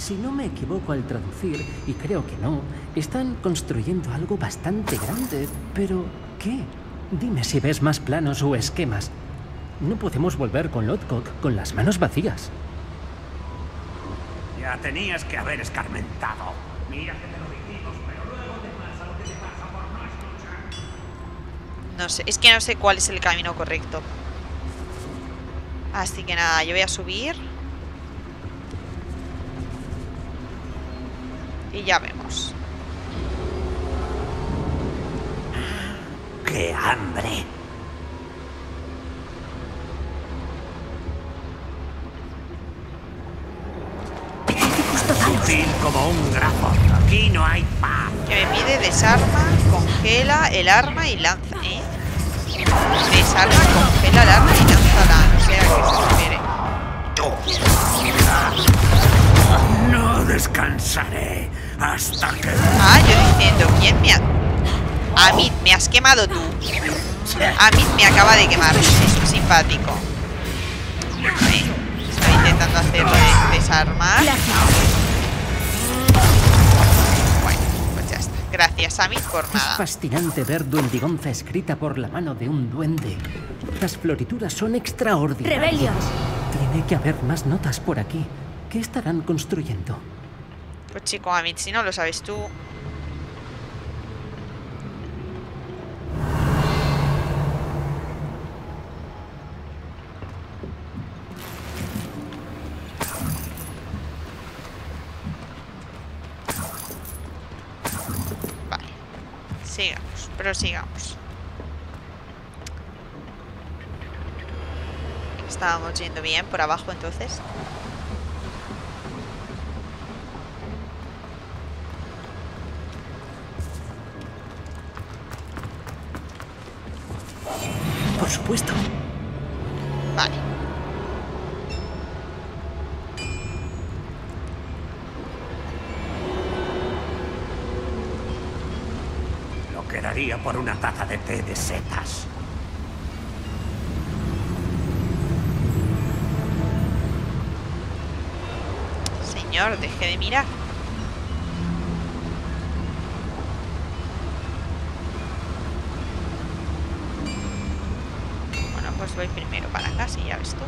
[SPEAKER 2] Si no me equivoco al traducir, y creo que no, están construyendo algo bastante grande. Pero, ¿qué? Dime si ves más planos o esquemas. No podemos volver con Lodcock con las manos vacías.
[SPEAKER 8] Ya tenías que haber escarmentado. Mira que te lo dijimos, pero luego te pasa lo que te pasa por no escuchar.
[SPEAKER 1] No sé, es que no sé cuál es el camino correcto. Así que nada, yo voy a subir. Y ya vemos.
[SPEAKER 8] ¡Qué hambre! Sutil como un grafo. Aquí no hay paz.
[SPEAKER 1] Que me pide desarma, congela el arma y lanza. ¿Eh? Desarma, congela el arma y lánzala. No sé a qué se refiere.
[SPEAKER 8] No descansaré hasta que...
[SPEAKER 1] Ah, yo diciendo, ¿quién me ha...? A mí, me has quemado tú. A mí me acaba de quemar. Es simpático. Ahí, Estoy intentando hacerlo de desarmar. Bueno, pues ya está. Gracias a mí por
[SPEAKER 2] Es
[SPEAKER 1] nada.
[SPEAKER 2] fascinante ver duendigonza escrita por la mano de un duende. Las florituras son extraordinarias.
[SPEAKER 3] Rebelión.
[SPEAKER 2] Tiene que haber más notas por aquí. ¿Qué estarán construyendo?
[SPEAKER 1] Pues chico, Amit, si no lo sabes tú... Vale. Sigamos, pero sigamos. Estábamos yendo bien por abajo entonces.
[SPEAKER 2] Supuesto.
[SPEAKER 1] Vale.
[SPEAKER 10] Lo que daría por una taza de té de setas.
[SPEAKER 1] Señor, deje de mirar. Bueno, pues voy primero para acá, si ya ves tú.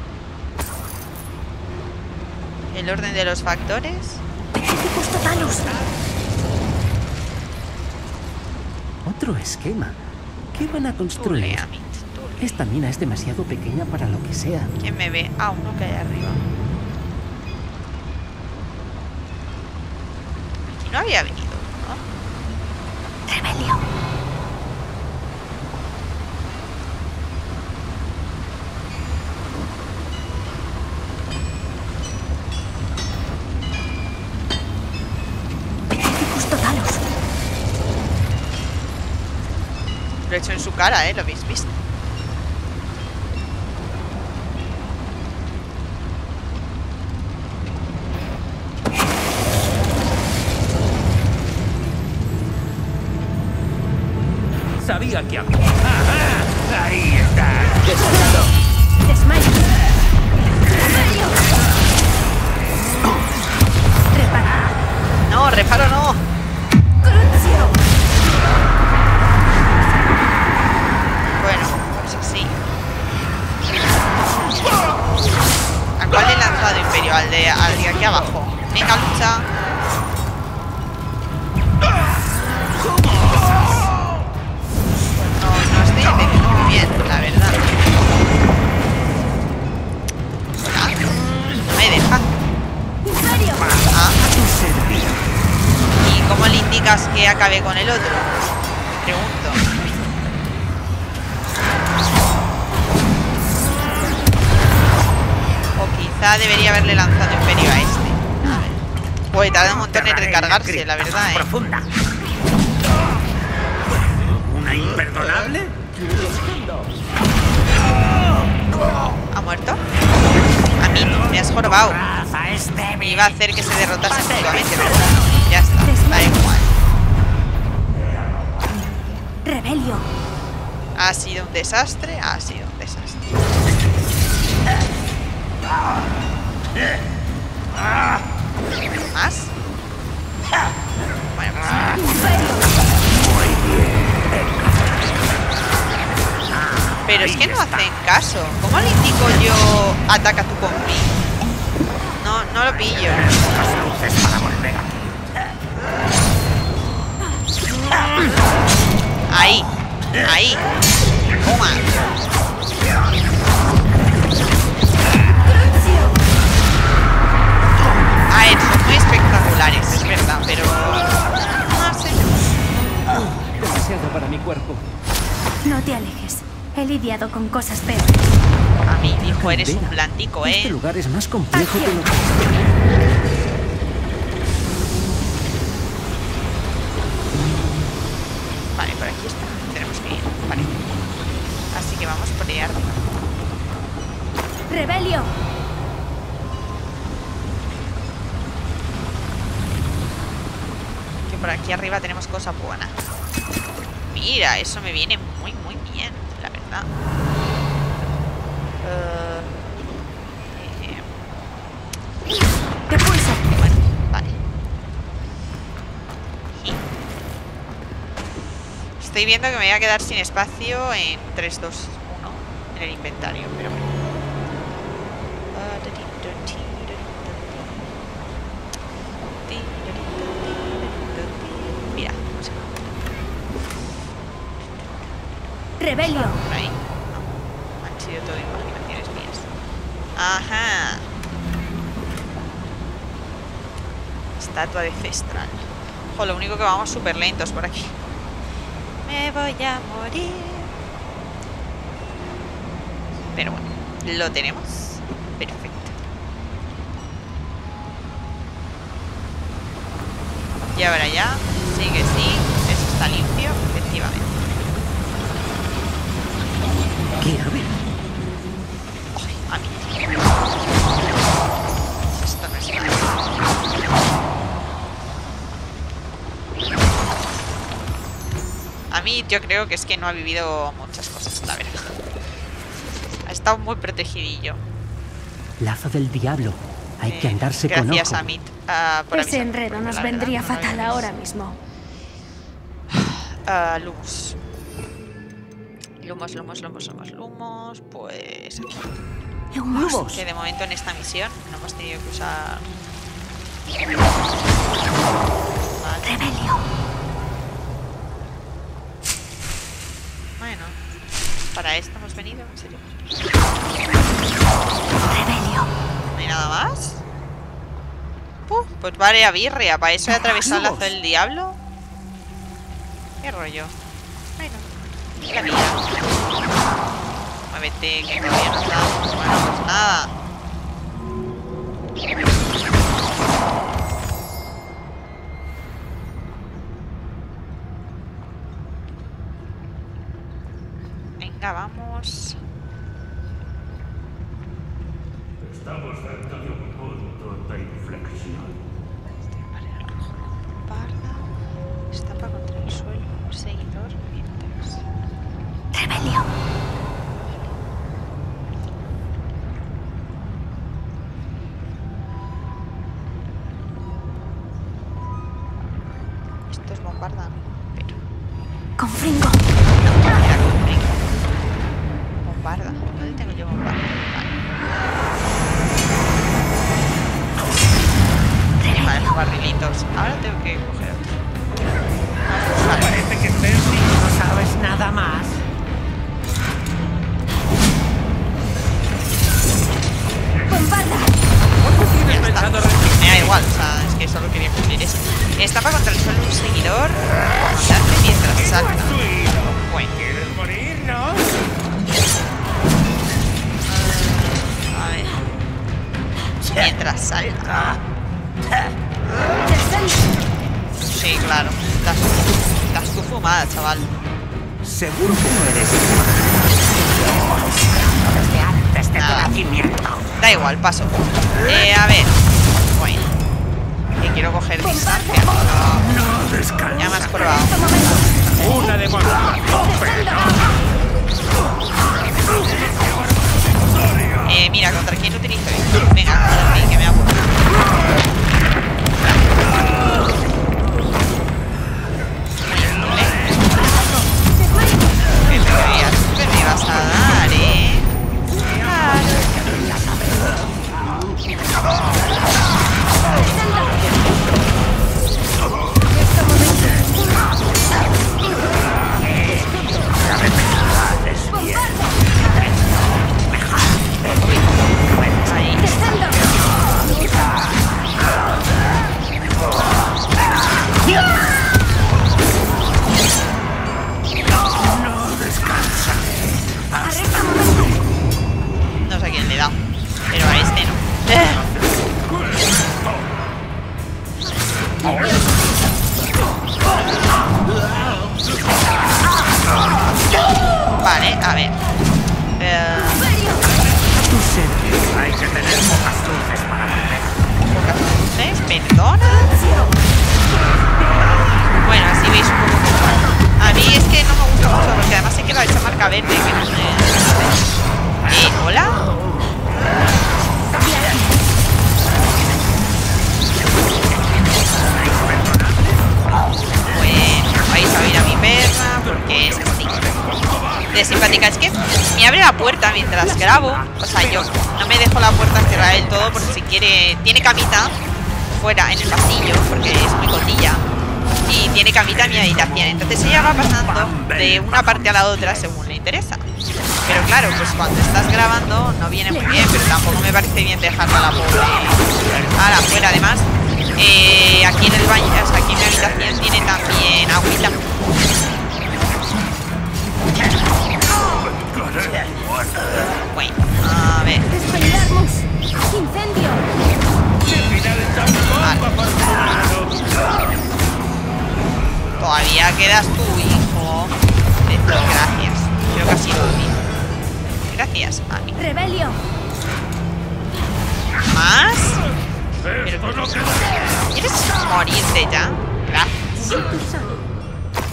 [SPEAKER 1] El orden de los factores.
[SPEAKER 5] ¡Equipos totalos!
[SPEAKER 2] Otro esquema. ¿Qué van a construir? Esta mina es demasiado pequeña para lo que sea.
[SPEAKER 1] ¿Quién me ve? Ah, uno que hay arriba. Aquí no había venido, ¿no?
[SPEAKER 5] Rebelio. Equipos totalos.
[SPEAKER 1] Lo he hecho en su cara, ¿eh? ¿Lo habéis visto?
[SPEAKER 10] Sabía que.
[SPEAKER 1] Quizá debería haberle lanzado imperio a este. A ver. Puede tardar un montón en recargarse, la verdad, ¿eh?
[SPEAKER 10] Profunda. ¿Una imperdonable?
[SPEAKER 1] ¿Ha muerto? A mí, me has jorobado.
[SPEAKER 10] Débil.
[SPEAKER 1] Iba a hacer que se derrotasen mutuamente, pero ya está. Da igual.
[SPEAKER 3] Rebelio.
[SPEAKER 1] Ha sido un desastre, ha sido ¿Más? Pero es que no hacen caso. ¿Cómo le indico yo ataca tú con mí? No, no lo pillo. Ahí. Ahí. Toma. A ver, son muy espectaculares, es verdad, pero...
[SPEAKER 2] Demasiado para mi cuerpo.
[SPEAKER 3] No te alejes. He lidiado con cosas peores.
[SPEAKER 1] A mí, hijo, eres un blandico,
[SPEAKER 2] Este
[SPEAKER 1] ¿eh?
[SPEAKER 2] lugar es más complejo de lo que...
[SPEAKER 1] Vale, por aquí está. Tenemos que ir. Vale. Así que vamos por ahí arriba.
[SPEAKER 3] Rebelio.
[SPEAKER 1] Por aquí arriba tenemos cosa buena. Mira, eso me viene muy, muy bien, la verdad. Eh, eh, bueno, vale. Estoy viendo que me voy a quedar sin espacio en 3, 2, 1 en el inventario, pero bueno. Ah, da, di, da, ti, da, di, da, di. Ti, da, di, da, di, da, di, da, di. Mira, un segundo.
[SPEAKER 3] Rebelio.
[SPEAKER 1] Han sido todo imaginaciones mías. Ajá. Estatua de Cestral. Lo único que vamos súper lentos por aquí. Me voy a morir. Pero bueno, lo tenemos. Perfecto. Y ahora ya, sí que sí, eso está limpio, efectivamente. Es nada. A mí yo creo que es que no ha vivido muchas cosas, la verdad. Ha estado muy protegidillo.
[SPEAKER 2] Lazo del diablo. Hay que
[SPEAKER 1] Eh,
[SPEAKER 2] andarse con
[SPEAKER 1] Gracias
[SPEAKER 2] ojo.
[SPEAKER 1] a Mit ah, por
[SPEAKER 3] Ese enredo nos vendría
[SPEAKER 1] no
[SPEAKER 3] fatal ahora mismo.
[SPEAKER 1] Ah, lumos. Lumos, lumos, lumos, lumos, lumos. Pues aquí.
[SPEAKER 3] Lumos.
[SPEAKER 1] Que de momento en esta misión no hemos tenido que usar. Vale.
[SPEAKER 3] Rebelio.
[SPEAKER 1] Bueno, para esto hemos venido, en serio.
[SPEAKER 3] Rebelio.
[SPEAKER 1] ¿No hay nada más? Uh, pues vale a birria, para eso he atravesado el lazo del diablo. ¿Qué rollo? La vida. Muévete, que todavía no está. Bueno, nada. Venga, vamos.
[SPEAKER 10] Estamos cerca de un punto de inflexión.
[SPEAKER 1] Parda. Estampa contra el suelo. Un seguidor mientras.
[SPEAKER 3] Rebelio.
[SPEAKER 1] Estos Igual, paso. Eh, a ver. Bueno. Que quiero coger distancia.
[SPEAKER 10] No.
[SPEAKER 1] Ya me has probado.
[SPEAKER 10] Una demostración,
[SPEAKER 1] Eh, mira, ¿contra quién utilizo esto? Venga, contra mí, que me aburro.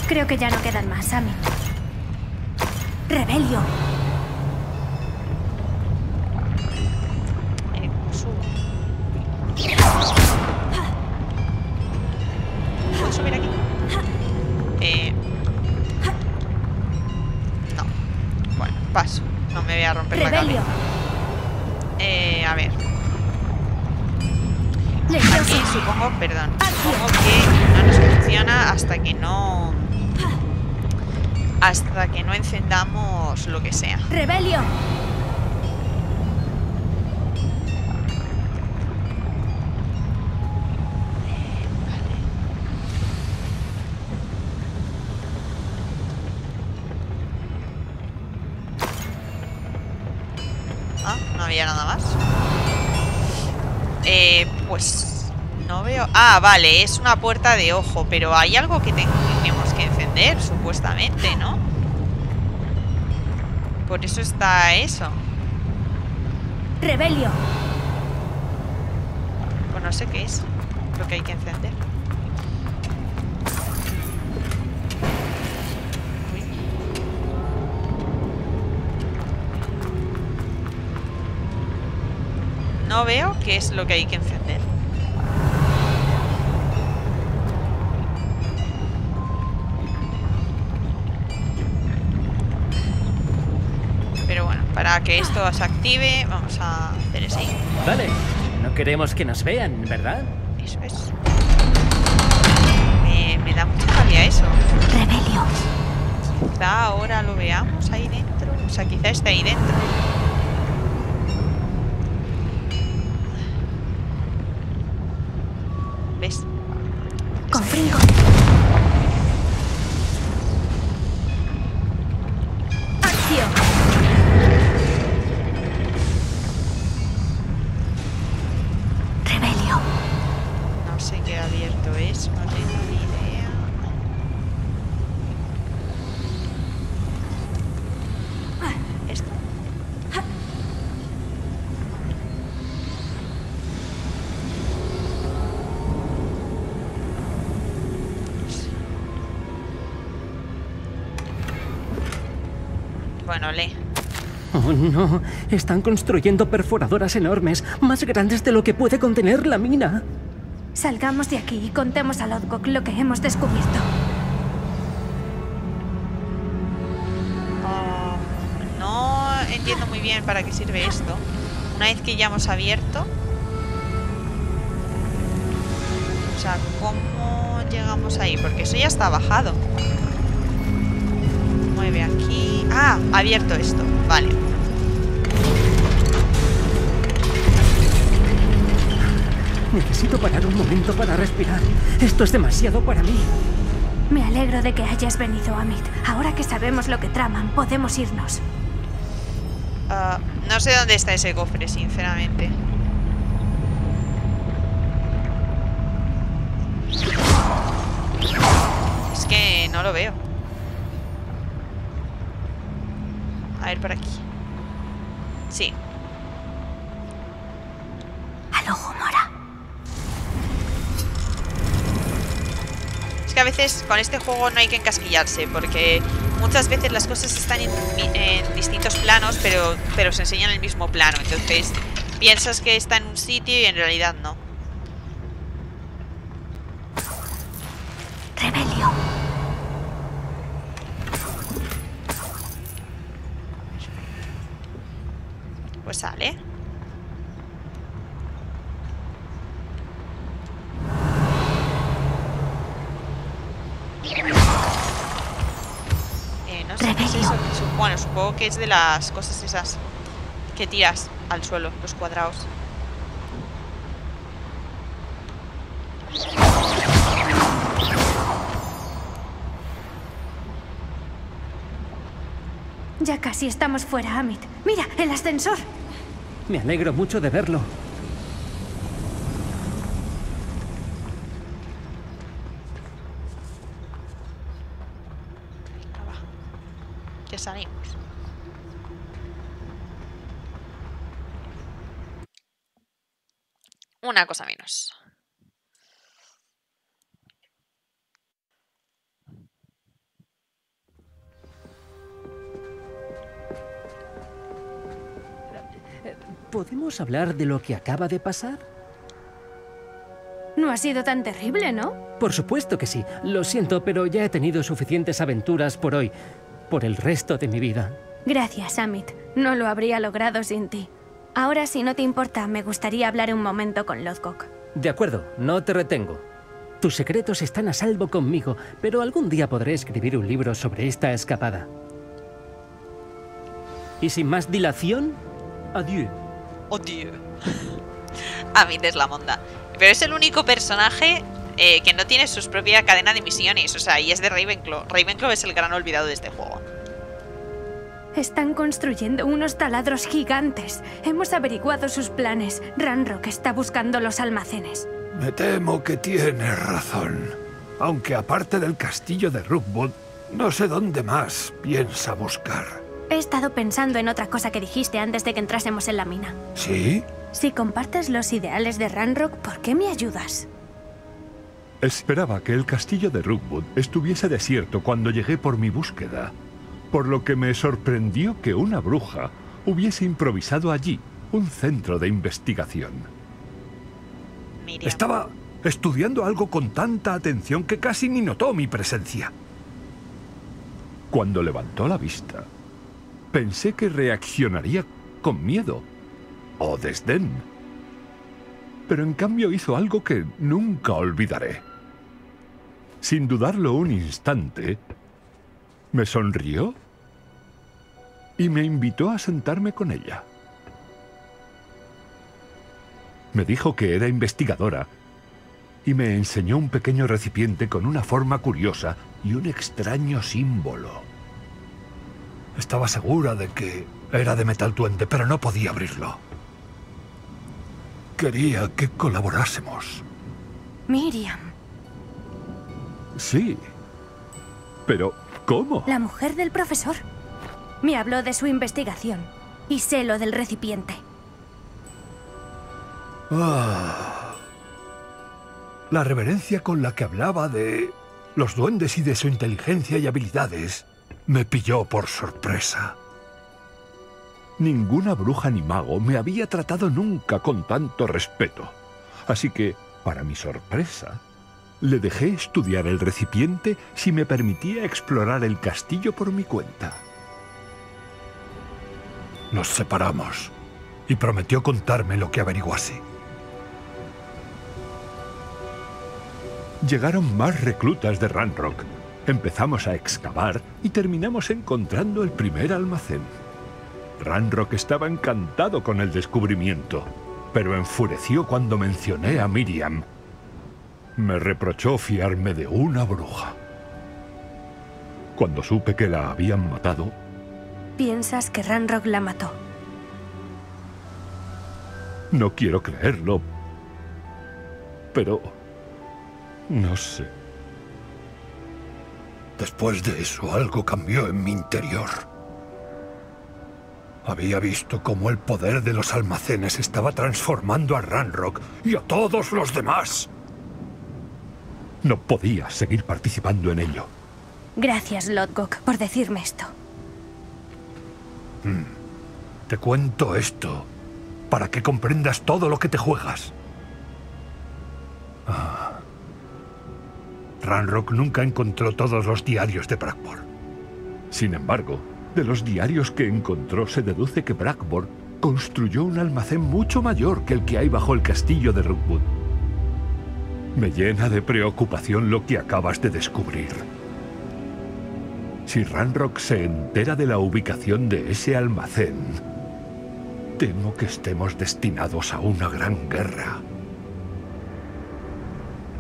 [SPEAKER 1] Creo que ya
[SPEAKER 3] no quedan más, Ami. ¡Rebelio!
[SPEAKER 1] Subo. ¿Puedo subir aquí? Eh... No. Bueno, paso. No me voy a romper la cabeza. Eh, a ver. Aquí supongo, perdón, supongo que no nos hasta que no... Hasta que no encendamos lo que sea.
[SPEAKER 3] ¡Rebelio!
[SPEAKER 1] Ah, vale, es una puerta de ojo, pero hay algo que tenemos que encender, supuestamente, ¿no? Por eso está eso.
[SPEAKER 3] ¡Rebelio!
[SPEAKER 1] Pues no sé qué es lo que hay que encender. No veo qué es lo que hay que encender. Para que esto se active, vamos a hacer ese.
[SPEAKER 2] Vale, no queremos que nos vean, ¿verdad?
[SPEAKER 1] Eso es. Me, me da mucha rabia eso.
[SPEAKER 5] Rebelio.
[SPEAKER 1] Quizá ahora lo veamos ahí dentro. O sea, quizá esté ahí dentro. ¿Ves?
[SPEAKER 3] ¡Confringo! ¡Acción!
[SPEAKER 1] No.
[SPEAKER 2] Están construyendo perforadoras enormes, más grandes de lo que puede contener la mina.
[SPEAKER 3] Salgamos de aquí y contemos a Lodgok lo que hemos descubierto.
[SPEAKER 1] Oh, no entiendo muy bien para qué sirve esto. Una vez que ya hemos abierto. O sea, ¿cómo llegamos ahí? Porque eso ya está bajado. Mueve aquí. Ah, abierto esto. Vale.
[SPEAKER 2] Necesito parar un momento para respirar. Esto es demasiado para mí.
[SPEAKER 3] Me alegro de que hayas venido, Amit. Ahora que sabemos lo que traman, podemos irnos.
[SPEAKER 1] Ah, no sé dónde está ese cofre, sinceramente. Es que no lo veo. A ver por aquí. Sí.
[SPEAKER 5] Al ojo mora.
[SPEAKER 1] Es que a veces con este juego no hay que encasquillarse, porque muchas veces las cosas están en, en distintos planos, pero, pero se enseñan el mismo plano. Entonces piensas que está en un sitio y en realidad no.
[SPEAKER 5] Rebelio.
[SPEAKER 1] Pues sale. Supongo que es de las cosas esas que tiras al suelo, los cuadrados.
[SPEAKER 3] Ya casi estamos fuera, Amit. Mira, el ascensor.
[SPEAKER 2] Me alegro mucho de verlo.
[SPEAKER 1] Que salimos. Una cosa menos.
[SPEAKER 2] ¿Podemos hablar de lo que acaba de pasar?
[SPEAKER 3] No ha sido tan terrible, ¿no?
[SPEAKER 2] Por supuesto que sí. Lo siento, pero ya he tenido suficientes aventuras por hoy. Por el resto de mi vida.
[SPEAKER 3] Gracias, Amit. No lo habría logrado sin ti. Ahora, si no te importa, me gustaría hablar un momento con Lodgok.
[SPEAKER 2] De acuerdo, no te retengo. Tus secretos están a salvo conmigo, pero algún día podré escribir un libro sobre esta escapada. Y sin más dilación, adiós.
[SPEAKER 1] Oh, tío. Amit es la monda. Pero es el único personaje eh, que no tiene su propia cadena de misiones. O sea, y es de Ravenclaw. Ravenclaw es el gran olvidado de este juego.
[SPEAKER 3] Están construyendo unos taladros gigantes. Hemos averiguado sus planes. Ranrock está buscando los almacenes.
[SPEAKER 11] Me temo que tienes razón. Aunque aparte del castillo de Rookwood, no sé dónde más piensa buscar.
[SPEAKER 3] He estado pensando en otra cosa que dijiste antes de que entrásemos en la mina.
[SPEAKER 11] ¿Sí?
[SPEAKER 3] Si compartes los ideales de Ranrock, ¿por qué me ayudas?
[SPEAKER 8] Esperaba que el castillo de Rookwood estuviese desierto cuando llegué por mi búsqueda, por lo que me sorprendió que una bruja hubiese improvisado allí un centro de investigación.
[SPEAKER 1] Miriam.
[SPEAKER 11] Estaba estudiando algo con tanta atención que casi ni notó mi presencia.
[SPEAKER 8] Cuando levantó la vista, pensé que reaccionaría con miedo o desdén. Pero en cambio hizo algo que nunca olvidaré. Sin dudarlo un instante, me sonrió y me invitó a sentarme con ella. Me dijo que era investigadora y me enseñó un pequeño recipiente con una forma curiosa y un extraño símbolo.
[SPEAKER 11] Estaba segura de que era de metal duende, pero no podía abrirlo. Quería que colaborásemos.
[SPEAKER 3] Miriam,
[SPEAKER 8] Sí. Pero, ¿cómo?
[SPEAKER 3] la mujer del profesor. Me habló de su investigación y sé lo del recipiente.
[SPEAKER 11] Ah. La reverencia con la que hablaba de los duendes y de su inteligencia y habilidades me pilló por sorpresa.
[SPEAKER 8] Ninguna bruja ni mago me había tratado nunca con tanto respeto. Así que, para mi sorpresa, le dejé estudiar el recipiente si me permitía explorar el castillo por mi cuenta.
[SPEAKER 11] Nos separamos y prometió contarme lo que averiguase.
[SPEAKER 8] Llegaron más reclutas de Ranrock. Empezamos a excavar y terminamos encontrando el primer almacén. Ranrock estaba encantado con el descubrimiento, pero enfureció cuando mencioné a Miriam. Me reprochó fiarme de una bruja. Cuando supe que la habían matado,
[SPEAKER 3] Piensas que Ranrock la mató.
[SPEAKER 8] no quiero creerlo. Pero... No sé.
[SPEAKER 11] Después de eso, algo cambió en mi interior. Había visto cómo el poder de los almacenes estaba transformando a Ranrock y a todos los demás.
[SPEAKER 8] No podía seguir participando en ello.
[SPEAKER 3] Gracias, Lodgok, por decirme esto.
[SPEAKER 11] Te cuento esto para que comprendas todo lo que te juegas. Ah. Ranrock nunca encontró todos los diarios de Blackboard.
[SPEAKER 8] Sin embargo, de los diarios que encontró se deduce que Blackboard construyó un almacén mucho mayor que el que hay bajo el castillo de Rookwood. Me llena de preocupación lo que acabas de descubrir. Si Ranrock se entera de la ubicación de ese almacén, temo que estemos destinados a una gran guerra.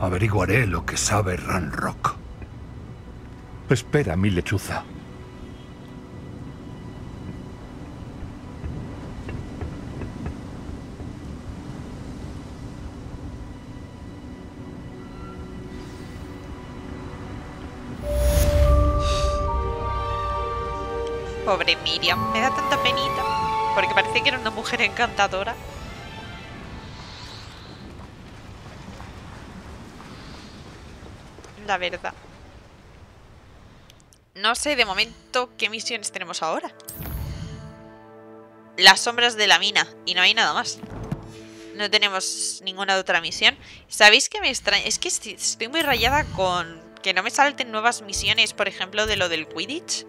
[SPEAKER 11] Averiguaré lo que sabe Ranrock.
[SPEAKER 8] Espera, mi lechuza.
[SPEAKER 1] Pobre Miriam, me da tanta penita. Porque parece que era una mujer encantadora. La verdad. No sé de momento qué misiones tenemos ahora. Las sombras de la mina. Y no hay nada más. No tenemos ninguna otra misión. ¿Sabéis qué me extraña? Es que estoy muy rayada con que no me salten nuevas misiones, por ejemplo, de lo del Quidditch.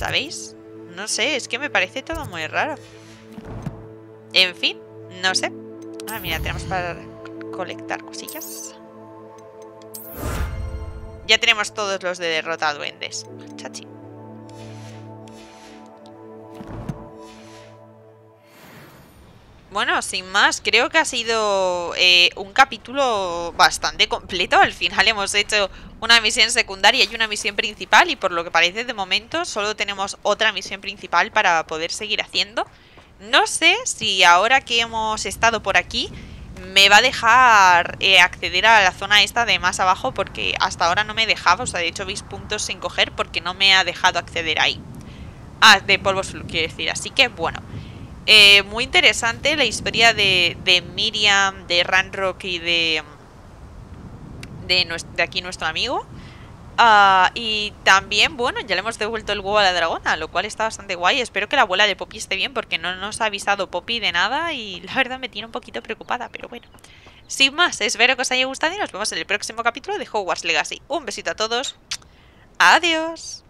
[SPEAKER 1] ¿Sabéis? No sé, es que me parece todo muy raro. En fin, no sé. Ah, mira, tenemos para colectar cosillas. Ya tenemos todos los de derrota a duendes. Bueno, sin más, creo que ha sido eh, un capítulo bastante completo. Al final hemos hecho una misión secundaria y una misión principal y por lo que parece de momento solo tenemos otra misión principal para poder seguir haciendo. No sé si ahora que hemos estado por aquí me va a dejar eh, acceder a la zona esta de más abajo porque hasta ahora no me dejaba, o sea, de hecho veis puntos sin coger porque no me ha dejado acceder ahí. Ah, de polvos quiero decir, así que bueno. Eh, muy interesante la historia de, Miriam, de Ranrock y de, de aquí nuestro amigo. Ah, y también, bueno, ya le hemos devuelto el huevo a la dragona, lo cual está bastante guay. Espero que la abuela de Poppy esté bien porque no nos ha avisado Poppy de nada y la verdad me tiene un poquito preocupada, pero bueno. Sin más, espero que os haya gustado y nos vemos en el próximo capítulo de Hogwarts Legacy. Un besito a todos. Adiós.